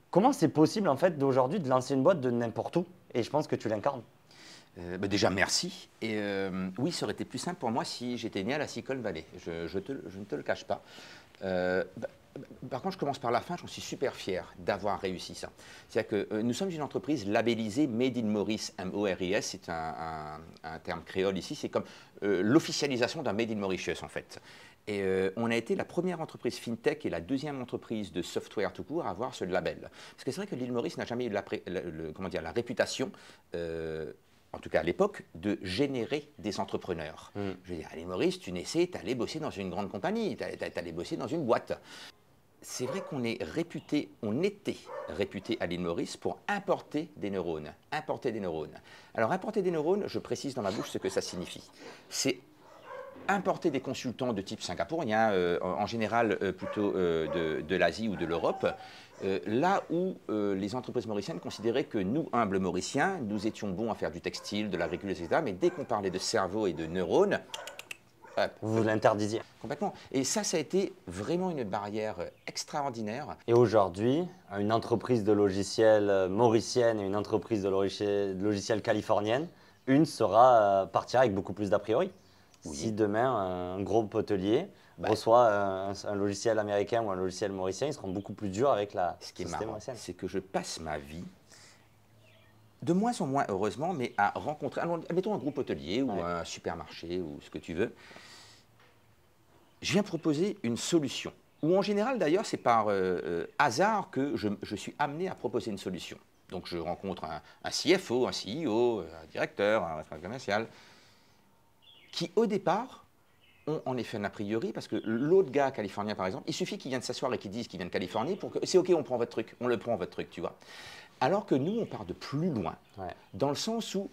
Comment c'est possible en fait d'aujourd'hui de lancer une boîte de n'importe où? Et je pense que tu l'incarnes. Euh, bah, déjà, merci. Et euh, oui, ça aurait été plus simple pour moi si j'étais né à la Silicon Valley. Je, ne te le cache pas. Euh, bah, bah, par contre, je commence par la fin. J'en suis super fier d'avoir réussi ça. C'est-à-dire que nous sommes une entreprise labellisée Made in Maurice, M-O-R-I-S. C'est un, terme créole ici. C'est comme l'officialisation d'un Made in Mauritius, en fait. Et on a été la première entreprise fintech et la deuxième entreprise de software tout court à avoir ce label. Parce que c'est vrai que l'île Maurice n'a jamais eu la, réputation, en tout cas à l'époque, de générer des entrepreneurs. Mm. Je veux dire, à l'île Maurice, tu naissais, tu allais bosser dans une grande compagnie, tu allais bosser dans une boîte. C'est vrai qu'on est réputé, on était réputé à l'île Maurice pour importer des neurones. Importer des neurones. Alors, importer des neurones, je précise dans ma bouche ce que ça signifie. C'est importer des consultants de type singapourien, euh, en, en général euh, plutôt euh, de, de l'Asie ou de l'Europe, euh, là où euh, les entreprises mauriciennes considéraient que nous, humbles mauriciens, nous étions bons à faire du textile, de l'agriculture, etc. Mais dès qu'on parlait de cerveau et de neurones, hop, Vous l'interdisiez. complètement. Et ça, ça a été vraiment une barrière euh, extraordinaire. Et aujourd'hui, une entreprise de logiciels mauricienne et une entreprise de logiciels de logiciels californienne, une sera euh, partira avec beaucoup plus d'a priori. Oui. Si demain un gros hôtelier Bah. reçoit un, un logiciel américain ou un logiciel mauricien, ils seront beaucoup plus durs avec la Ce qui est marrant, c'est que je passe ma vie, de moins en moins heureusement, mais à rencontrer, alors, admettons un groupe hôtelier ou Ouais. un supermarché ou ce que tu veux. Je viens proposer une solution. Ou en général, d'ailleurs, c'est par euh, euh, hasard que je, je suis amené à proposer une solution. Donc je rencontre un, un CFO, un CEO, un directeur, un responsable commercial, qui au départ ont en effet un a priori, parce que l'autre gars californien par exemple, il suffit qu'il vienne s'asseoir et qu'il dise qu'il vient de Californie pour que c'est ok, on prend votre truc, on le prend votre truc, tu vois. Alors que nous, on part de plus loin, Ouais. dans le sens où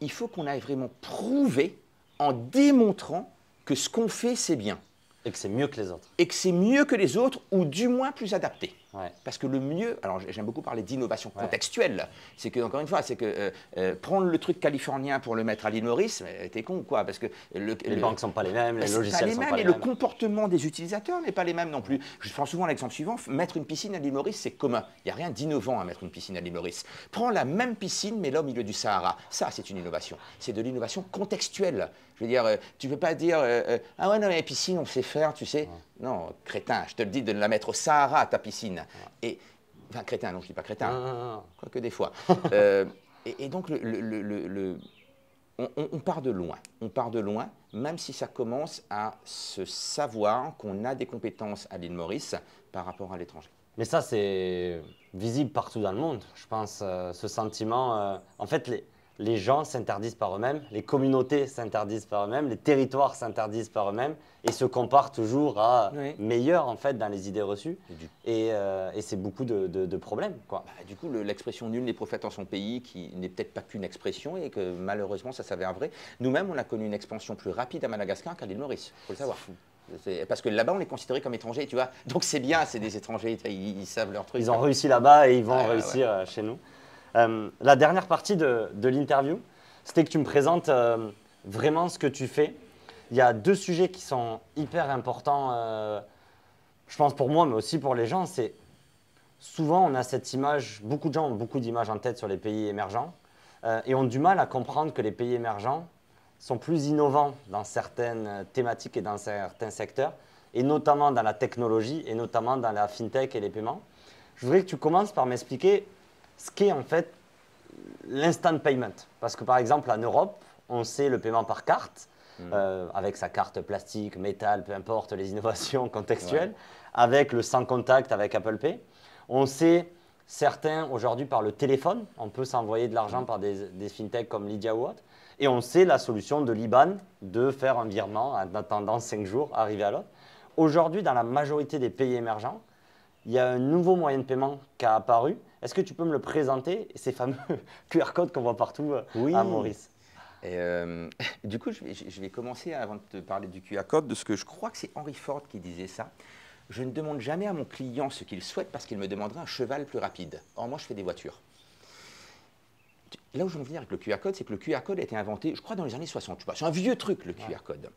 il faut qu'on aille vraiment prouver en démontrant que ce qu'on fait, c'est bien Et que c'est mieux que les autres. et que c'est mieux que les autres ou du moins plus adapté. Ouais. Parce que le mieux, alors j'aime beaucoup parler d'innovation Ouais. contextuelle, c'est que, encore une fois, c'est que euh, euh, prendre le truc californien pour le mettre à l'île Maurice, t'es con ou quoi? Parce que le, Les le- banques sont pas les mêmes, les c'est logiciels pas les sont mêmes pas et le comportement des utilisateurs n'est pas les mêmes non plus. Je prends souvent l'exemple suivant, mettre une piscine à l'île Maurice, c'est commun. Il n'y a rien d'innovant à mettre une piscine à l'île Maurice. Prends la même piscine, mais là au milieu du Sahara. Ça, c'est une innovation. C'est de l'innovation contextuelle. Je veux dire, euh, tu ne peux pas dire, ah ouais, non, mais la piscine, on sait faire, tu sais. Non, crétin, je te le dis de la mettre au Sahara, ta piscine. Et, enfin, crétin, non, je ne dis pas crétin non, non. quoique des fois. Euh, et, et donc, le, le- le- le- le- on, on- on part de loin. On part de loin, même si ça commence à se savoir qu'on a des compétences à l'île Maurice par rapport à l'étranger. Mais ça, c'est visible partout dans le monde. Je pense, euh, ce sentiment. euh, en fait, les, les gens s'interdisent par eux-mêmes, les communautés s'interdisent par eux-mêmes, les territoires s'interdisent par eux-mêmes et se comparent toujours à Oui. meilleur, en fait, dans les idées reçues. Et du, Et, euh, et c'est beaucoup de, de- de problèmes, quoi. bah, du coup, le- l'expression nul n'est prophète en son pays, qui n'est peut-être pas qu'une expression et que malheureusement, ça s'avère vrai. Nous-mêmes, on a connu une expansion plus rapide à Madagascar qu'à l'île Maurice. Il faut le savoir. Parce que là-bas, on est considéré comme étrangers, tu vois. Donc c'est bien, c'est des étrangers, ils, ils savent leur truc. Ils ont réussi là-bas et ils vont réussir euh, chez nous. Euh, la dernière partie de, l'interview, c'était que tu me présentes euh, vraiment ce que tu fais. Il y a deux sujets qui sont hyper importants, euh, je pense pour moi, mais aussi pour les gens. C'est souvent on a cette image, beaucoup de gens ont beaucoup d'images en tête sur les pays émergents et ont du mal à comprendre que les pays émergents sont plus innovants dans certaines thématiques et dans certains secteurs, et notamment dans la technologie, et notamment dans la fintech et les paiements. Je voudrais que tu commences par m'expliquer ce qu'est en fait l'instant payment. Parce que par exemple, en Europe, on sait le paiement par carte, euh, avec sa carte plastique, métal, peu importe les innovations contextuelles, avec le sans contact avec Apple Pay. On sait certains aujourd'hui par le téléphone, on peut s'envoyer de l'argent par des, des fintechs comme Lydia ou autre. Et on sait la solution de l'IBAN de faire un virement en attendant 5 jours, arriver à l'autre. Aujourd'hui, dans la majorité des pays émergents, il y a un nouveau moyen de paiement qui a apparu. Est-ce que tu peux me le présenter, ces fameux QR codes qu'on voit partout euh, Oui. à Maurice? Et, euh, du coup, je vais, je vais commencer avant de te parler du QR code, de ce que je crois que c'est Henry Ford qui disait ça. Je ne demande jamais à mon client ce qu'il souhaite parce qu'il me demanderait un cheval plus rapide. Or, moi, je fais des voitures. Là où je veux en venir avec le QR code, c'est que le QR code a été inventé, je crois, dans les années 60. tu vois. C'est un vieux truc, le QR code.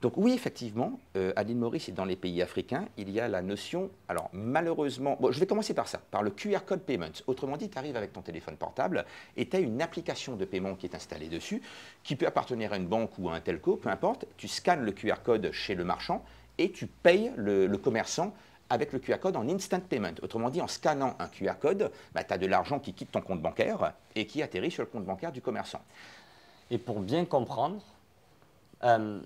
Donc oui, effectivement, euh, à l'île Maurice et dans les pays africains, il y a la notion, alors malheureusement, je vais commencer par ça, par le QR Code Payment. Autrement dit, tu arrives avec ton téléphone portable et tu as une application de paiement qui est installée dessus, qui peut appartenir à une banque ou à un telco, peu importe. Tu scannes le QR Code chez le marchand et tu payes le, le commerçant avec le QR code en instant payment. Autrement dit, en scannant un QR code, bah, tu as de l'argent qui quitte ton compte bancaire et qui atterrit sur le compte bancaire du commerçant. Et pour bien comprendre, euh,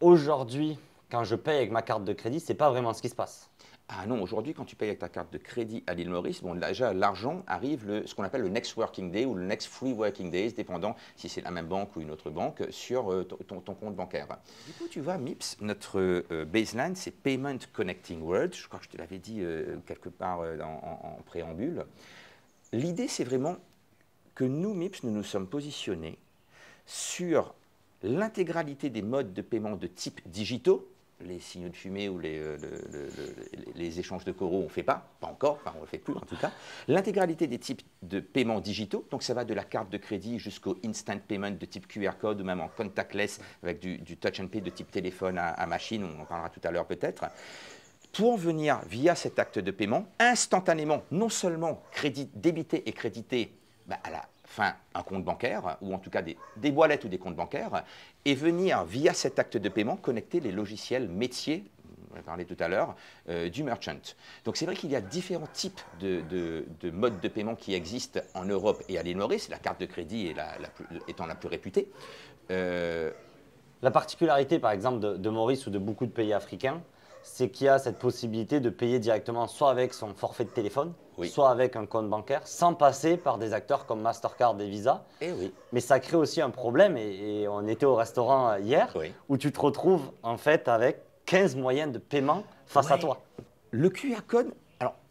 aujourd'hui, quand je paye avec ma carte de crédit, ce n'est pas vraiment ce qui se passe. Ah non, aujourd'hui, quand tu payes avec ta carte de crédit à l'île Maurice, bon, déjà, l'argent arrive le, ce qu'on appelle le next working day ou le next free working days, dépendant si c'est la même banque ou une autre banque, sur euh, ton, ton, compte bancaire. Du coup, tu vois, MIPS, notre euh, baseline, c'est Payment Connecting World. Je crois que je te l'avais dit euh, quelque part en, en, préambule. L'idée, c'est vraiment que nous, MIPS, nous nous sommes positionnés sur l'intégralité des modes de paiement de type digitaux, les signaux de fumée ou les, euh, échanges de coraux, on ne fait pas, pas encore, enfin on ne le fait plus en tout cas. L'intégralité des types de paiements digitaux, donc ça va de la carte de crédit jusqu'au instant payment de type QR code ou même en contactless avec du, touch and pay de type téléphone à, machine, on en parlera tout à l'heure peut-être pour venir via cet acte de paiement instantanément, non seulement débiter et créditer bah, à la fin un compte bancaire, ou en tout cas des, des wallet ou des comptes bancaires, et venir via cet acte de paiement connecter les logiciels métiers on a parlé tout à l'heure, euh, du merchant. Donc c'est vrai qu'il y a différents types de, modes de paiement qui existent en Europe et à l'île Maurice, la carte de crédit étant la plus réputée. Euh, la particularité par exemple de, Maurice ou de beaucoup de pays africains, c'est qu'il y a cette possibilité de payer directement soit avec son forfait de téléphone, soit avec un compte bancaire, sans passer par des acteurs comme Mastercard et Visa. Et eh oui. Mais ça crée aussi un problème, et, on était au restaurant euh, hier, où tu te retrouves en fait avec 15 moyens de paiement face à toi. Le QR code,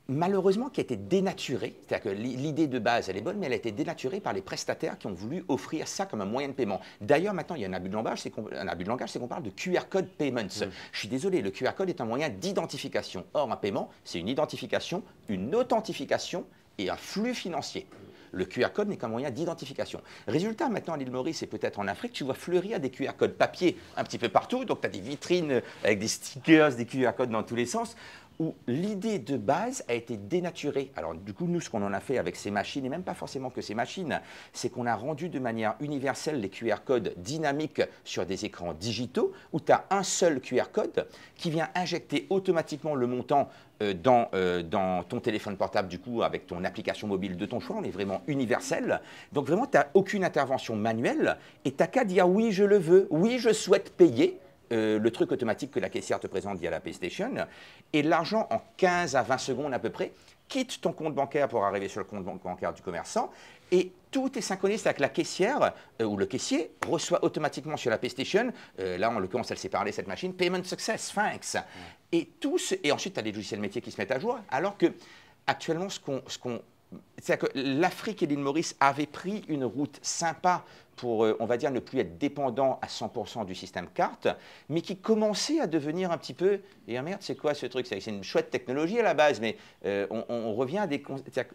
malheureusement qui a été dénaturée. C'est-à-dire que l'idée de base, elle est bonne, mais elle a été dénaturée par les prestataires qui ont voulu offrir ça comme un moyen de paiement. D'ailleurs, maintenant, il y a un abus de langage, c'est qu'on, abus de langage, c'est qu'on parle de QR code payments. Je suis désolé, le QR code est un moyen d'identification. Or, un paiement, c'est une identification, une authentification et un flux financier. Le QR code n'est qu'un moyen d'identification. Résultat, maintenant à l'île Maurice et peut-être en Afrique, tu vois fleurir des QR codes papier un petit peu partout. Donc tu as des vitrines avec des stickers, des QR codes dans tous les sens où l'idée de base a été dénaturée. Alors du coup, nous, ce qu'on en a fait avec ces machines, et même pas forcément que ces machines, c'est qu'on a rendu de manière universelle les QR codes dynamiques sur des écrans digitaux, où tu as un seul QR code qui vient injecter automatiquement le montant euh, dans, euh, dans, ton téléphone portable, du coup, avec ton application mobile de ton choix. On est vraiment universel. Donc vraiment, tu n'as aucune intervention manuelle, et tu n'as qu'à dire oui, je le veux, oui, je souhaite payer. Euh, le truc automatique que la caissière te présente via la PlayStation, et l'argent en 15 à 20 secondes à peu près quitte ton compte bancaire pour arriver sur le compte bancaire du commerçant, et tout est synchronisé, c'est-à-dire que la caissière euh, ou le caissier reçoit automatiquement sur la PlayStation, euh, là en l'occurrence elle s'est parlé cette machine, Payment Success, thanks. Et, et ensuite tu as des logiciels métiers qui se mettent à jour, alors que actuellement ce qu'on c'est-à-dire que l'Afrique et l'île Maurice avaient pris une route sympa pour, euh, on va dire, ne plus être dépendant à 100% du système carte, mais qui commençait à devenir un petit peu, et ah merde, c'est quoi ce truc? C'est une chouette technologie à la base, mais euh, on, revient.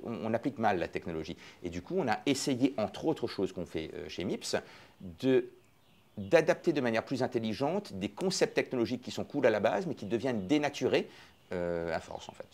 On, applique mal la technologie. Et du coup, on a essayé, entre autres choses qu'on fait euh, chez MIPS, d'adapter de manière plus intelligente des concepts technologiques qui sont cool à la base, mais qui deviennent dénaturés à force, en fait.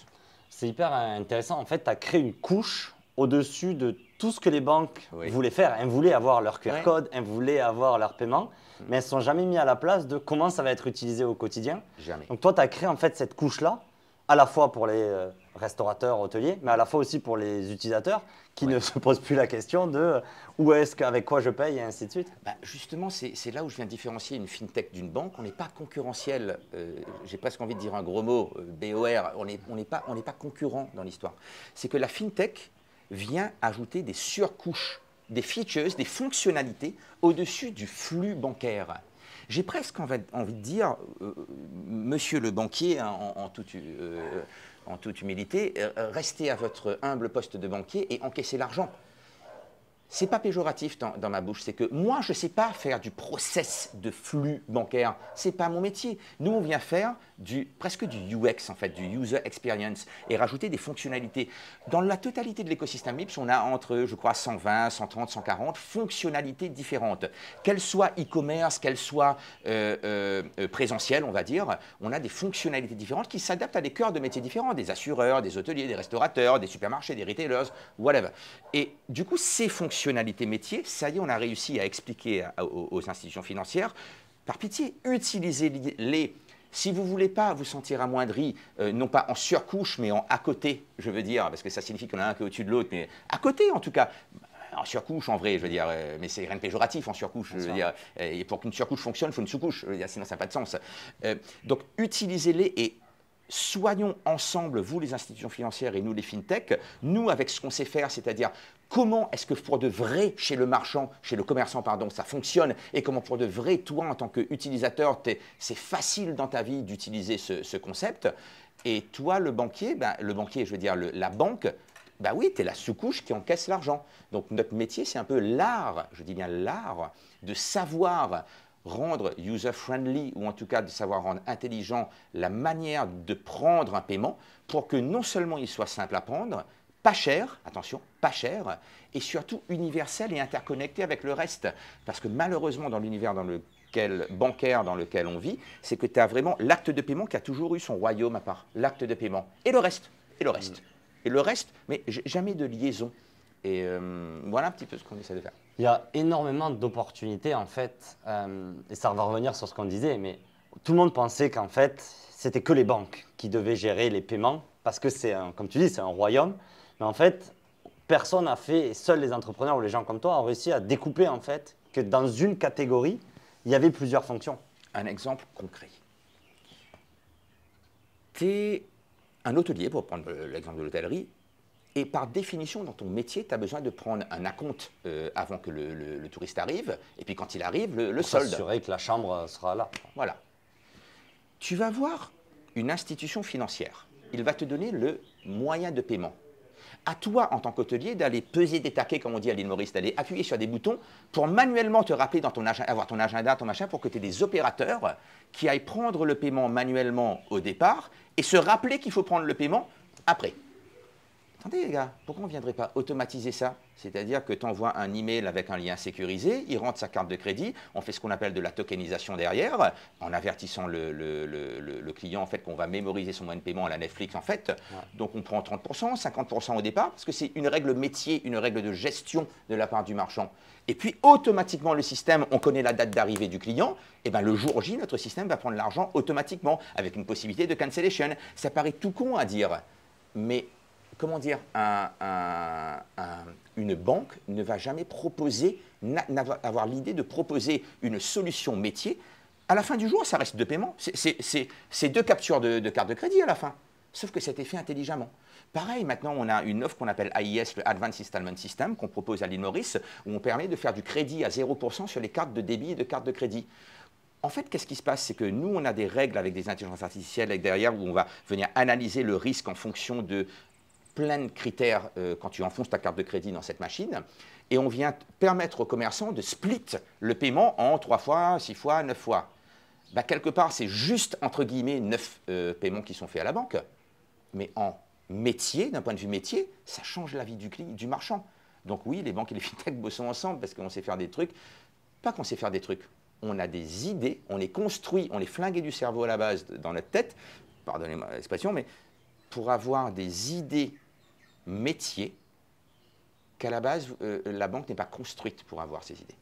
C'est hyper intéressant. En fait, tu as créé une couche au-dessus de tout ce que les banques voulaient faire. Elles voulaient avoir leur QR code, elles voulaient avoir leur paiement, mm. mais elles ne sont jamais mis à la place de comment ça va être utilisé au quotidien. Jamais. Donc toi, tu as créé en fait cette couche-là, à la fois pour les euh, restaurateurs, hôteliers, mais à la fois aussi pour les utilisateurs qui ne se posent plus la question de euh, où est-ce qu'avec quoi je paye et ainsi de suite. Bah, justement, c'est là où je viens différencier une fintech d'une banque. On n'est pas concurrentiel. Euh, j'ai presque envie de dire un gros mot, BOR. On n'est on pas, pas concurrent dans l'histoire. C'est que la fintech, vient ajouter des surcouches, des features, des fonctionnalités au-dessus du flux bancaire. J'ai presque envie de dire, euh, monsieur le banquier, hein, en, toute, euh, en, toute, humilité, euh, restez à votre humble poste de banquier et encaissez l'argent. C'est pas péjoratif dans, ma bouche, c'est que moi, je ne sais pas faire du process de flux bancaire. C'est pas mon métier. Nous, on vient faire presque du UX, en fait, du user experience, et rajouter des fonctionnalités. Dans la totalité de l'écosystème MIPS, on a entre, je crois, 120, 130, 140 fonctionnalités différentes. Qu'elles soient e-commerce, qu'elles soient euh, euh, euh, présentielles, on va dire, on a des fonctionnalités différentes qui s'adaptent à des cœurs de métiers différents, des assureurs, des hôteliers, des restaurateurs, des supermarchés, des retailers, whatever. Et du coup, ces fonctionnalités métiers, ça y est, on a réussi à expliquer aux, aux institutions financières, par pitié, utilisez-les. Si vous ne voulez pas vous sentir amoindri, euh, non pas en surcouche, mais en à côté, je veux dire, parce que ça signifie qu'on a un qui est au-dessus de l'autre, mais à côté en tout cas, en surcouche en vrai, je veux dire, euh, mais c'est rien de péjoratif en surcouche, je veux dire, euh, et pour qu'une surcouche fonctionne, il faut une sous-couche, sinon ça n'a pas de sens. Donc utilisez-les et soyons ensemble, vous les institutions financières et nous les fintech, nous avec ce qu'on sait faire, c'est-à-dire comment est-ce que pour de vrai chez le marchand, chez le commerçant, pardon, ça fonctionne et comment pour de vrai, toi en tant qu'utilisateur, c'est facile dans ta vie d'utiliser ce, ce concept. Et toi, le banquier, ben, le banquier, je veux dire la banque, bah oui, tu es la sous-couche qui encaisse l'argent. Donc notre métier, c'est un peu l'art, je dis bien l'art, de savoir rendre user-friendly, ou en tout cas de savoir rendre intelligent la manière de prendre un paiement pour que non seulement il soit simple à prendre, pas cher, attention, pas cher, et surtout universel et interconnecté avec le reste. Parce que malheureusement, dans l'univers dans lequel, bancaire dans lequel on vit, c'est que tu as vraiment l'acte de paiement qui a toujours eu son royaume à part, l'acte de paiement, et le reste, et le reste, et le reste, mais jamais de liaison. Et euh, voilà un petit peu ce qu'on essaie de faire. Il y a énormément d'opportunités en fait, euh, et ça va revenir sur ce qu'on disait, mais tout le monde pensait qu'en fait c'était que les banques qui devaient gérer les paiements parce que c'est, comme tu dis, c'est un royaume. Mais en fait, personne n'a fait, et seuls les entrepreneurs ou les gens comme toi ont réussi à découper en fait que dans une catégorie il y avait plusieurs fonctions. Un exemple concret. Tu es un hôtelier, pour prendre l'exemple de l'hôtellerie, et par définition, dans ton métier, tu as besoin de prendre un acompte euh, avant que le, le- le touriste arrive, et puis quand il arrive, le, le Pour solde. que la chambre sera là. Voilà. Tu vas voir une institution financière. Il va te donner le moyen de paiement. À toi, en tant qu'hôtelier, d'aller peser des taquets, comme on dit à l'île Maurice, d'aller appuyer sur des boutons pour manuellement te rappeler dans ton agenda, avoir ton agenda, ton machin, pour que tu aies des opérateurs qui aillent prendre le paiement manuellement au départ et se rappeler qu'il faut prendre le paiement après. Attendez les gars, pourquoi on ne viendrait pas automatiser ça? C'est-à-dire que tu envoies un email avec un lien sécurisé, il rentre sa carte de crédit, on fait ce qu'on appelle de la tokenisation derrière, en avertissant le, le- le- le- le client en fait qu'on va mémoriser son moyen de paiement à la Netflix en fait. Donc on prend 30%, 50% au départ, parce que c'est une règle métier, une règle de gestion de la part du marchand. Et puis automatiquement le système, on connaît la date d'arrivée du client, et ben le jour J, notre système va prendre l'argent automatiquement avec une possibilité de cancellation. Ça paraît tout con à dire, mais comment dire, un- un- un- une banque ne va jamais proposer, avoir l'idée de proposer une solution métier. À la fin du jour, ça reste deux paiements. C'est- deux captures de, de carte de crédit à la fin. Sauf que c'était fait intelligemment. Pareil, maintenant, on a une offre qu'on appelle AIS, le Advanced Installment System, qu'on propose à l'île Maurice, où on permet de faire du crédit à 0% sur les cartes de débit et de cartes de crédit. En fait, qu'est-ce qui se passe? C'est que nous, on a des règles avec des intelligences artificielles derrière où on va venir analyser le risque en fonction de plein de critères euh, quand tu enfonces ta carte de crédit dans cette machine. Et on vient permettre aux commerçants de split le paiement en 3 fois, 6 fois, 9 fois. Bah, quelque part, c'est juste, entre guillemets, 9 paiements qui sont faits à la banque. Mais en métier, d'un point de vue métier, ça change la vie du, cli- du marchand. Donc oui, les banques et les fintechs bossons ensemble parce qu'on sait faire des trucs. Pas qu'on sait faire des trucs. On a des idées, on les construit, on les flingué du cerveau à la base dans notre tête, pardonnez-moi l'expression, mais pour avoir des idées métiers qu'à la base, euh, la banque n'est pas construite pour avoir ces idées.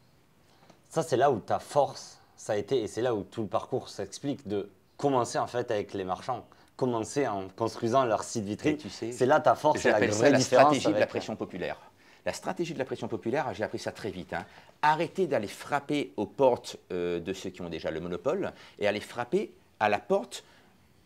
Ça, c'est là où ta force, ça a été, et c'est là où tout le parcours s'explique, de commencer en fait avec les marchands. Commencer en construisant leur site vitrine. Tu sais, c'est là ta force, c'est la vraie ça la différence. stratégie de la avec- pression populaire. La stratégie de la pression populaire, j'ai appris ça très vite. hein. Arrêtez d'aller frapper aux portes euh, de ceux qui ont déjà le monopole et aller frapper à la porte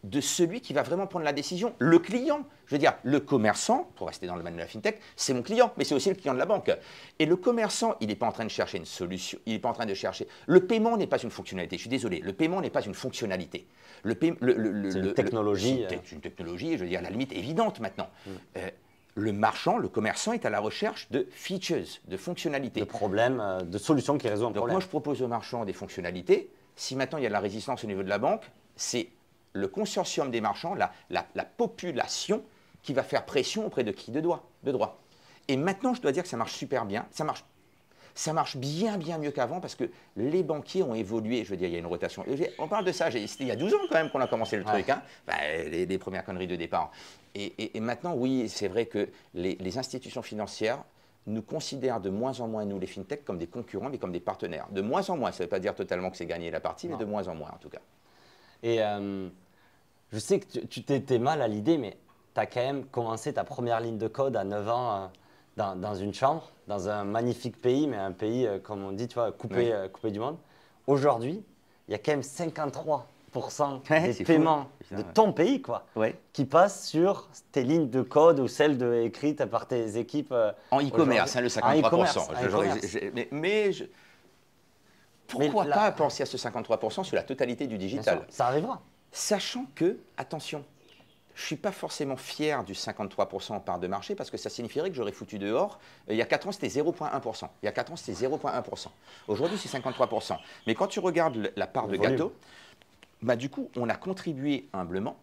de celui qui va vraiment prendre la décision, le client. Je veux dire, le commerçant, pour rester dans le domaine de la fintech, c'est mon client, mais c'est aussi le client de la banque. Et le commerçant, il n'est pas en train de chercher une solution, il n'est pas en train de chercher. Le paiement n'est pas une fonctionnalité, je suis désolé, le paiement n'est pas une fonctionnalité. Le paie- le- le- le- C'est une technologie, c'est euh. une technologie, je veux dire, à la limite évidente maintenant. Euh, le marchand, le commerçant est à la recherche de features, de fonctionnalités. De problèmes, euh, de solutions qui résolvent un Donc problème. moi, je propose au marchand des fonctionnalités. Si maintenant il y a de la résistance au niveau de la banque, c'est le consortium des marchands, la, la- la population, qui va faire pression auprès de qui? De droit, de droit. Et maintenant, je dois dire que ça marche super bien. Ça marche, ça marche bien, bien mieux qu'avant parce que les banquiers ont évolué. Je veux dire, il y a une rotation. On parle de ça. il y a 12 ans quand même qu'on a commencé le Ouais. truc. hein. Bah, les, les premières conneries de départ. Et, et- et maintenant, oui, c'est vrai que les, les institutions financières nous considèrent de moins en moins, nous les fintechs, comme des concurrents, mais comme des partenaires. De moins en moins. Ça ne veut pas dire totalement que c'est gagné la partie, Non. mais de moins en moins en tout cas. Et euh, je sais que tu- t'étais mal à l'idée, mais tu as quand même commencé ta première ligne de code à 9 ans euh, dans, dans une chambre, dans un magnifique pays, mais un pays, euh, comme on dit, tu vois, coupé, Oui. coupé du monde. Aujourd'hui, il y a quand même 53% Ouais, des fou. paiements de ton pays, quoi, Ouais. qui passent sur tes lignes de code ou celles de, écrites par tes équipes. euh, En e-commerce, hein, le aujourd'hui. 53%. En en Je- j'ai- mais mais je- pourquoi là- pas penser à ce 53% sur la totalité du digital Ça arrivera. Sachant que, attention, je ne suis pas forcément fier du 53% en part de marché parce que ça signifierait que j'aurais foutu dehors. euh, il y a 4 ans, c'était 0,1%. Il y a 4 ans, c'était 0,1%. Aujourd'hui, c'est 53%. Mais quand tu regardes la part Le de volume. gâteau, bah, du coup, on a contribué humblement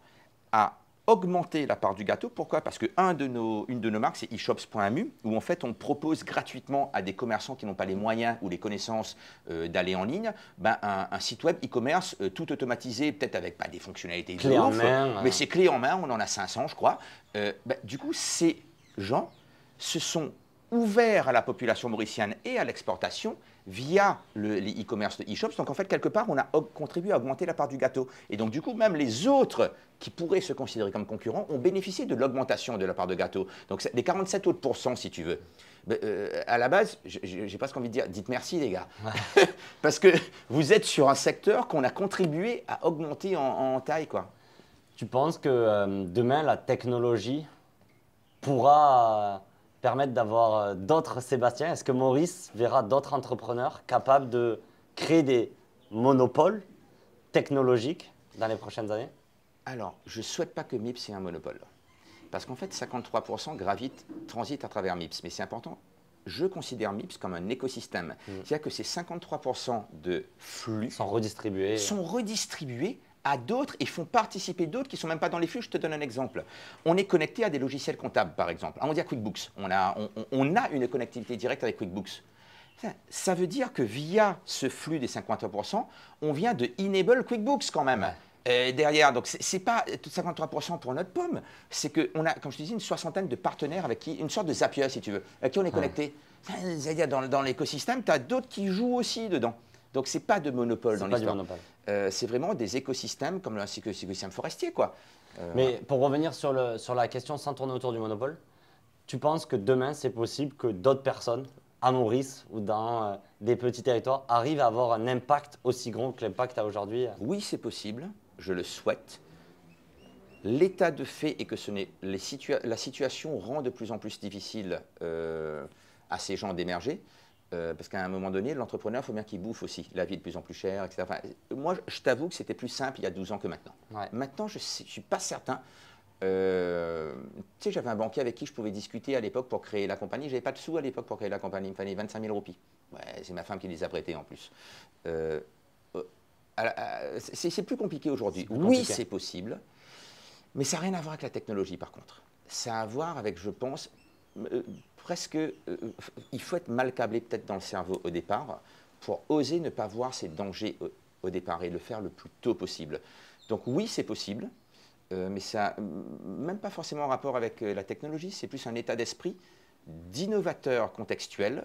à augmenter la part du gâteau. Pourquoi? Parce que un de nos, une de nos marques, c'est eShops.mu, où en fait on propose gratuitement à des commerçants qui n'ont pas les moyens ou les connaissances euh, d'aller en ligne, ben, un, un site web e-commerce euh, tout automatisé, peut-être avec pas des fonctionnalités de Clé en ouf, main, mais euh. c'est clé en main, on en a 500 je crois. Euh, ben, du coup, ces gens se sont ouverts à la population mauricienne et à l'exportation via le- les e-commerce de e-shops. Donc en fait, quelque part, on a contribué à augmenter la part du gâteau. Et donc du coup, même les autres qui pourraient se considérer comme concurrents ont bénéficié de l'augmentation de la part de gâteau. Donc les 47 autres pourcents, si tu veux. Ben, euh, à la base, j'ai presque envie de dire, dites merci les gars. Parce que vous êtes sur un secteur qu'on a contribué à augmenter en, en taille. quoi. Tu penses que euh, demain, la technologie pourra permettre d'avoir euh, d'autres Sébastien Est-ce que Maurice verra d'autres entrepreneurs capables de créer des monopoles technologiques dans les prochaines années? Alors, je ne souhaite pas que MIPS ait un monopole. Parce qu'en fait, 53% gravitent, transitent à travers MIPS. Mais c'est important, je considère MIPS comme un écosystème. C'est-à-dire que ces 53% de flux sont redistribués sont redistribués à d'autres et font participer d'autres qui ne sont même pas dans les flux. Je te donne un exemple. On est connecté à des logiciels comptables, par exemple. On va dire QuickBooks. On a, on- on- on a une connectivité directe avec QuickBooks. Ça, veut dire que via ce flux des 53%, on vient de enable QuickBooks quand même. Euh, derrière, donc c'est c'est pas tout 53% pour notre pomme, c'est qu'on a, comme je te disais, une soixantaine de partenaires avec qui, une sorte de Zapier si tu veux, avec qui on est connecté. C'est-à-dire dans, dans l'écosystème, tu as d'autres qui jouent aussi dedans. Donc c'est pas de monopole dans l'histoire. Euh, c'est vraiment des écosystèmes comme le cycle- écosystème forestier, quoi. Euh, Mais pour revenir sur, le, sur la question sans tourner autour du monopole, tu penses que demain, c'est possible que d'autres personnes, à Maurice ou dans euh, des petits territoires, arrivent à avoir un impact aussi grand que l'impact à aujourd'hui? Oui, c'est possible, je le souhaite. L'état de fait est que ce n'est les situa- la situation rend de plus en plus difficile à ces gens d'émerger. Euh, parce qu'à un moment donné, l'entrepreneur, il faut bien qu'il bouffe aussi. La vie est de plus en plus chère, etc. Enfin, moi, je t'avoue que c'était plus simple il y a 12 ans que maintenant. Ouais. Maintenant, je ne suis pas certain. Euh, tu sais, j'avais un banquier avec qui je pouvais discuter à l'époque pour créer la compagnie. Je n'avais pas de sous à l'époque pour créer la compagnie. Il me fallait 25 000 roupies. Ouais, c'est ma femme qui les a prêtés en plus. Euh, c'est plus compliqué aujourd'hui. Oui, c'est possible. Mais ça n'a rien à voir avec la technologie, par contre. Ça a à voir avec, je pense, presque. euh, il faut être mal câblé, peut-être, dans le cerveau au départ, pour oser ne pas voir ces dangers au, départ et le faire le plus tôt possible. Donc, oui, c'est possible. euh, mais ça même pas forcément en rapport avec euh, la technologie, c'est plus un état d'esprit d'innovateur contextuel,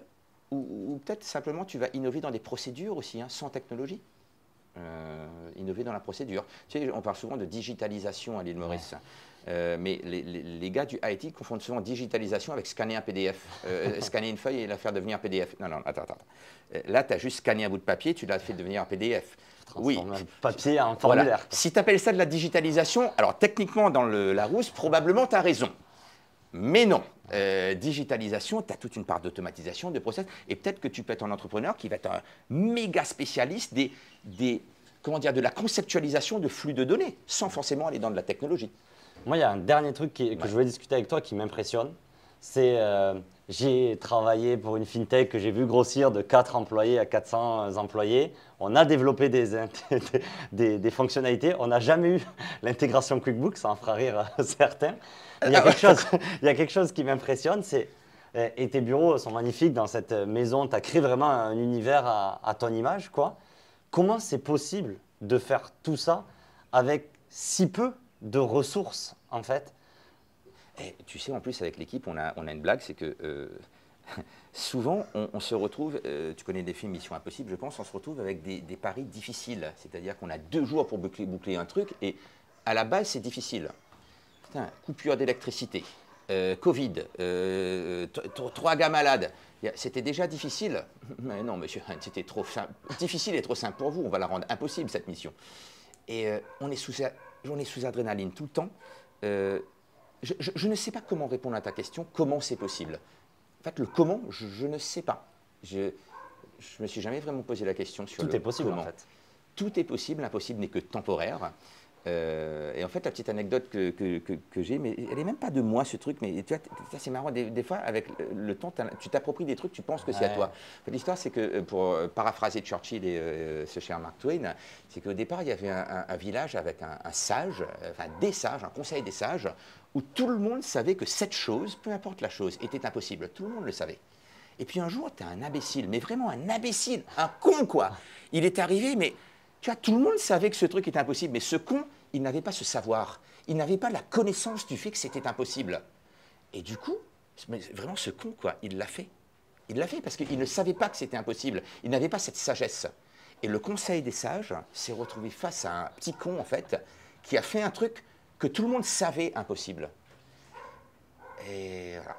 ou, peut-être simplement tu vas innover dans des procédures aussi, hein, sans technologie. Innover dans la procédure. Tu sais, on parle souvent de digitalisation à l'île Maurice. Euh, mais les, les- les gars du IT confondent souvent digitalisation avec scanner un PDF. Euh, scanner une feuille et la faire devenir un PDF. Non, non, attends, attends. Euh, Là, tu as juste scanné un bout de papier, tu l'as fait devenir un PDF. Oui. Un papier en Voilà. formulaire. Si tu appelles ça de la digitalisation, alors techniquement, dans le Larousse, probablement tu as raison. Mais non. Euh, digitalisation, tu as toute une part d'automatisation, de process. Et peut-être que tu peux être un entrepreneur qui va être un méga spécialiste des, des, comment dire, de la conceptualisation de flux de données, sans forcément aller dans de la technologie. Moi, il y a un dernier truc qui- que Ouais. je voulais discuter avec toi qui m'impressionne. c'est euh, j'ai travaillé pour une fintech que j'ai vu grossir de 4 employés à 400 employés. On a développé des, des, des fonctionnalités. On n'a jamais eu l'intégration QuickBooks, ça en fera rire euh, certains. Il y a quelque chose, il y a quelque chose qui m'impressionne, c'est euh, et tes bureaux sont magnifiques dans cette maison. Tu as créé vraiment un univers à, à ton image, quoi. Comment c'est possible de faire tout ça avec si peu de ressources, en fait Et tu sais, en plus, avec l'équipe, on a, on a une blague, c'est que euh, souvent, on, se retrouve, euh, tu connais des films Mission Impossible, je pense, on se retrouve avec des, paris difficiles. C'est-à-dire qu'on a deux jours pour boucler, un truc, et à la base, c'est difficile. Putain, coupure d'électricité, euh, Covid, trois gars malades. C'était déjà difficile. Mais non, monsieur, c'était trop simple. difficile et trop simple pour vous. On va la rendre impossible, cette mission. Et on, est sous, est sous adrénaline tout le temps. Euh, je, je- je ne sais pas comment répondre à ta question, comment c'est possible. En fait, le comment, je, je ne sais pas. Je ne me suis jamais vraiment posé la question sur Tout le est possible, comment. en fait. Tout est possible, l'impossible n'est que temporaire. Euh, et en fait, la petite anecdote que, que- que- que j'ai, mais elle n'est même pas de moi ce truc, mais tu vois, c'est marrant, des, des fois, avec le, temps, tu t'appropries des trucs, tu penses que c'est à toi. L'histoire, c'est que, euh, pour euh, paraphraser Churchill et euh, ce cher Mark Twain, c'est qu'au départ, il y avait un, un- un village avec un, un sage, enfin des sages, un conseil des sages, où tout le monde savait que cette chose, peu importe la chose, était impossible. Tout le monde le savait. Et puis un jour, tu as un imbécile, mais vraiment un imbécile, un con quoi. Il est arrivé, mais tu vois, tout le monde savait que ce truc était impossible, mais ce con, il n'avait pas ce savoir, il n'avait pas la connaissance du fait que c'était impossible. Et du coup, mais vraiment ce con quoi, il l'a fait. Il l'a fait parce qu'il ne savait pas que c'était impossible, il n'avait pas cette sagesse. Et le conseil des sages s'est retrouvé face à un petit con en fait, qui a fait un truc que tout le monde savait impossible. Et voilà.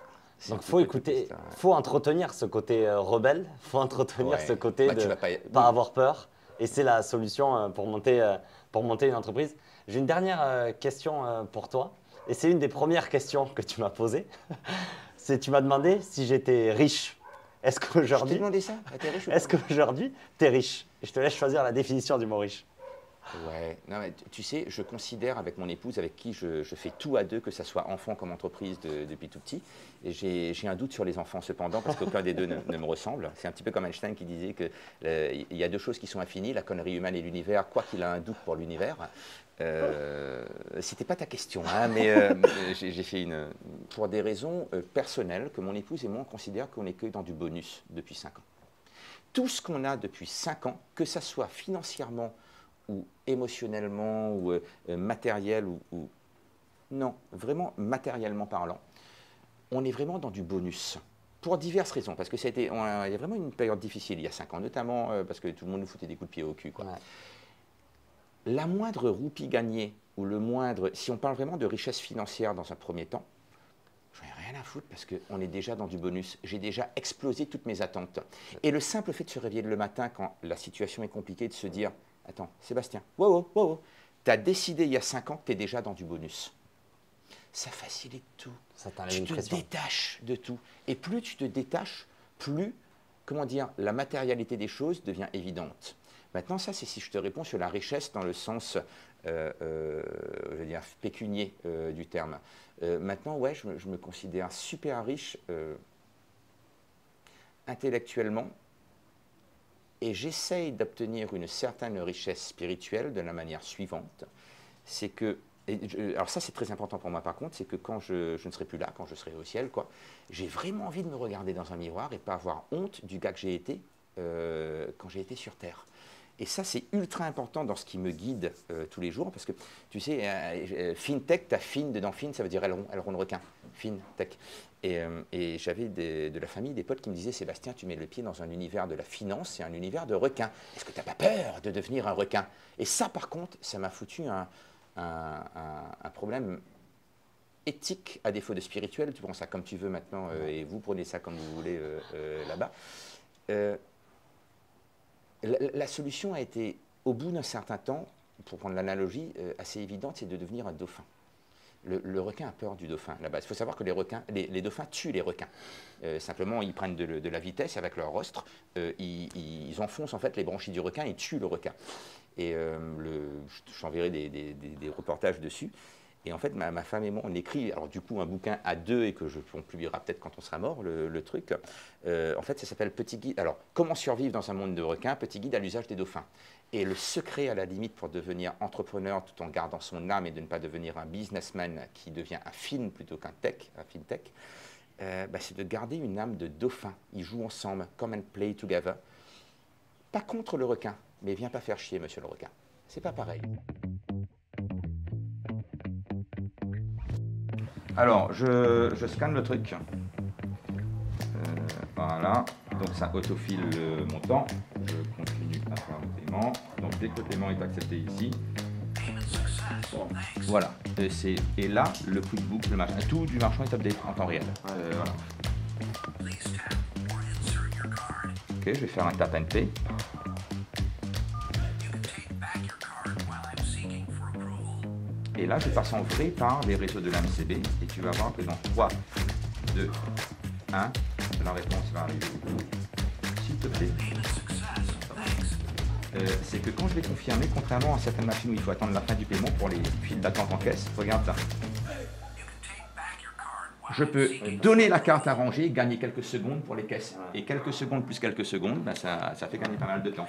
Donc faut écouter, ouais. faut entretenir ce côté euh, rebelle, faut entretenir Ouais. ce côté Bah, de vas pas- avoir peur. Et c'est la solution euh, pour monter, euh, pour monter une entreprise. J'ai une dernière euh, question pour toi. Et c'est une des premières questions que tu m'as posées. c'est tu m'as demandé si j'étais riche. Est-ce Je t'ai qu'aujourd'hui, demandé ça? Est-ce qu'aujourd'hui, tu es riche je te laisse choisir la définition du mot riche. Ouais, non, tu- sais, je considère avec mon épouse, avec qui je, je fais tout à deux, que ça soit enfant comme entreprise de- depuis tout petit. Et j'ai un doute sur les enfants cependant, parce qu'aucun des deux ne, me ressemble. C'est un petit peu comme Einstein qui disait qu'il y a deux choses qui sont infinies, la connerie humaine et l'univers, quoi qu'il a un doute pour l'univers. Euh, C'était pas ta question, hein, mais euh, j'ai j'ai fait une. Pour des raisons euh, personnelles, que mon épouse et moi on considère qu'on est que dans du bonus depuis 5 ans. Tout ce qu'on a depuis 5 ans, que ça soit financièrement ou émotionnellement ou euh, euh, matériel ou, ou- non, vraiment matériellement parlant, on est vraiment dans du bonus. Pour diverses raisons, parce que on a- il y a vraiment une période difficile il y a 5 ans, notamment euh, parce que tout le monde nous foutait des coups de pied au cul. Quoi. Ouais. La moindre roupie gagnée ou le moindre, si on parle vraiment de richesse financière dans un premier temps, j'en ai rien à foutre parce qu'on est déjà dans du bonus. J'ai déjà explosé toutes mes attentes. Et le simple fait de se réveiller le matin quand la situation est compliquée, de se dire Attends, Sébastien, wow, wow, wow, tu as décidé il y a 5 ans que tu es déjà dans du bonus. Ça facilite tout. Ça Tu une te pression. détaches de tout. Et plus tu te détaches, plus, comment dire, la matérialité des choses devient évidente. Maintenant, ça, c'est si je te réponds sur la richesse dans le sens, euh, euh, je veux dire, pécunier euh, du terme. Maintenant, ouais, je me, je me considère super riche intellectuellement et j'essaye d'obtenir une certaine richesse spirituelle de la manière suivante. C'est que, alors ça c'est très important pour moi par contre, c'est que quand je, je ne serai plus là, quand je serai au ciel, quoi, j'ai vraiment envie de me regarder dans un miroir et pas avoir honte du gars que j'ai été euh, quand j'ai été sur Terre. Et ça, c'est ultra important dans ce qui me guide euh, tous les jours, parce que, tu sais, euh, euh, FinTech, tu as fin dedans, fin, ça veut dire aileron, aileron de requin, FinTech. Et, euh, et j'avais de la famille, des potes qui me disaient, Sébastien, tu mets le pied dans un univers de la finance, c'est un univers de requin. Est-ce que tu n'as pas peur de devenir un requin? Et ça, par contre, ça m'a foutu un, un- un- un problème éthique à défaut de spirituel, tu prends ça comme tu veux maintenant, euh, et vous prenez ça comme vous voulez euh, euh, là-bas. La, solution a été, au bout d'un certain temps, pour prendre l'analogie euh, assez évidente, c'est de devenir un dauphin. Le, requin a peur du dauphin là-bas. Il faut savoir que les, dauphins tuent les requins. Euh, simplement, ils prennent de, la vitesse avec leur rostre, euh, ils, ils enfoncent en fait les branchies du requin et tuent le requin. Et je des reportages dessus. Et en fait, ma, femme et moi, on écrit, alors du coup, un bouquin à deux et que je, on publiera peut-être quand on sera mort, le, le truc. Euh, en fait, ça s'appelle Petit guide. Alors, comment survivre dans un monde de requins Petit guide à l'usage des dauphins. Et le secret, à la limite, pour devenir entrepreneur tout en gardant son âme et de ne pas devenir un businessman qui devient un film plutôt qu'un tech, un fintech, euh, bah, c'est de garder une âme de dauphin. Ils jouent ensemble, come and play together. Pas contre le requin, mais viens pas faire chier, monsieur le requin. C'est pas pareil. Alors, je, scanne le truc. Euh, voilà, donc ça autofile le montant. Je continue à faire le paiement. Donc dès que le paiement est accepté ici, voilà. Et, c'est- et là, le QuickBook, le machin, tout du marchand est update en temps réel. Euh, voilà. Ok, je vais faire un tap and pay. Et là, je passe en vrai par les réseaux de l'AMCB et tu vas voir que dans 3, 2, 1, la réponse va arriver. S'il te plaît. Euh, c'est que quand je vais confirmer, contrairement à certaines machines où il faut attendre la fin du paiement pour les files d'attente en caisse, regarde ça. Je peux donner la carte à ranger, gagner quelques secondes pour les caisses. Et quelques secondes plus quelques secondes, ben, ça, ça fait gagner pas mal de temps.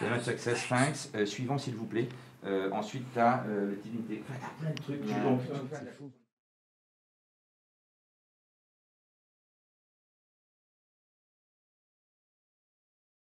Payment success, thanks. Euh, suivant s'il vous plaît. Euh, ensuite, tu as le dignité. Enfin, t'as plein de trucs. tu- Ouais. tu-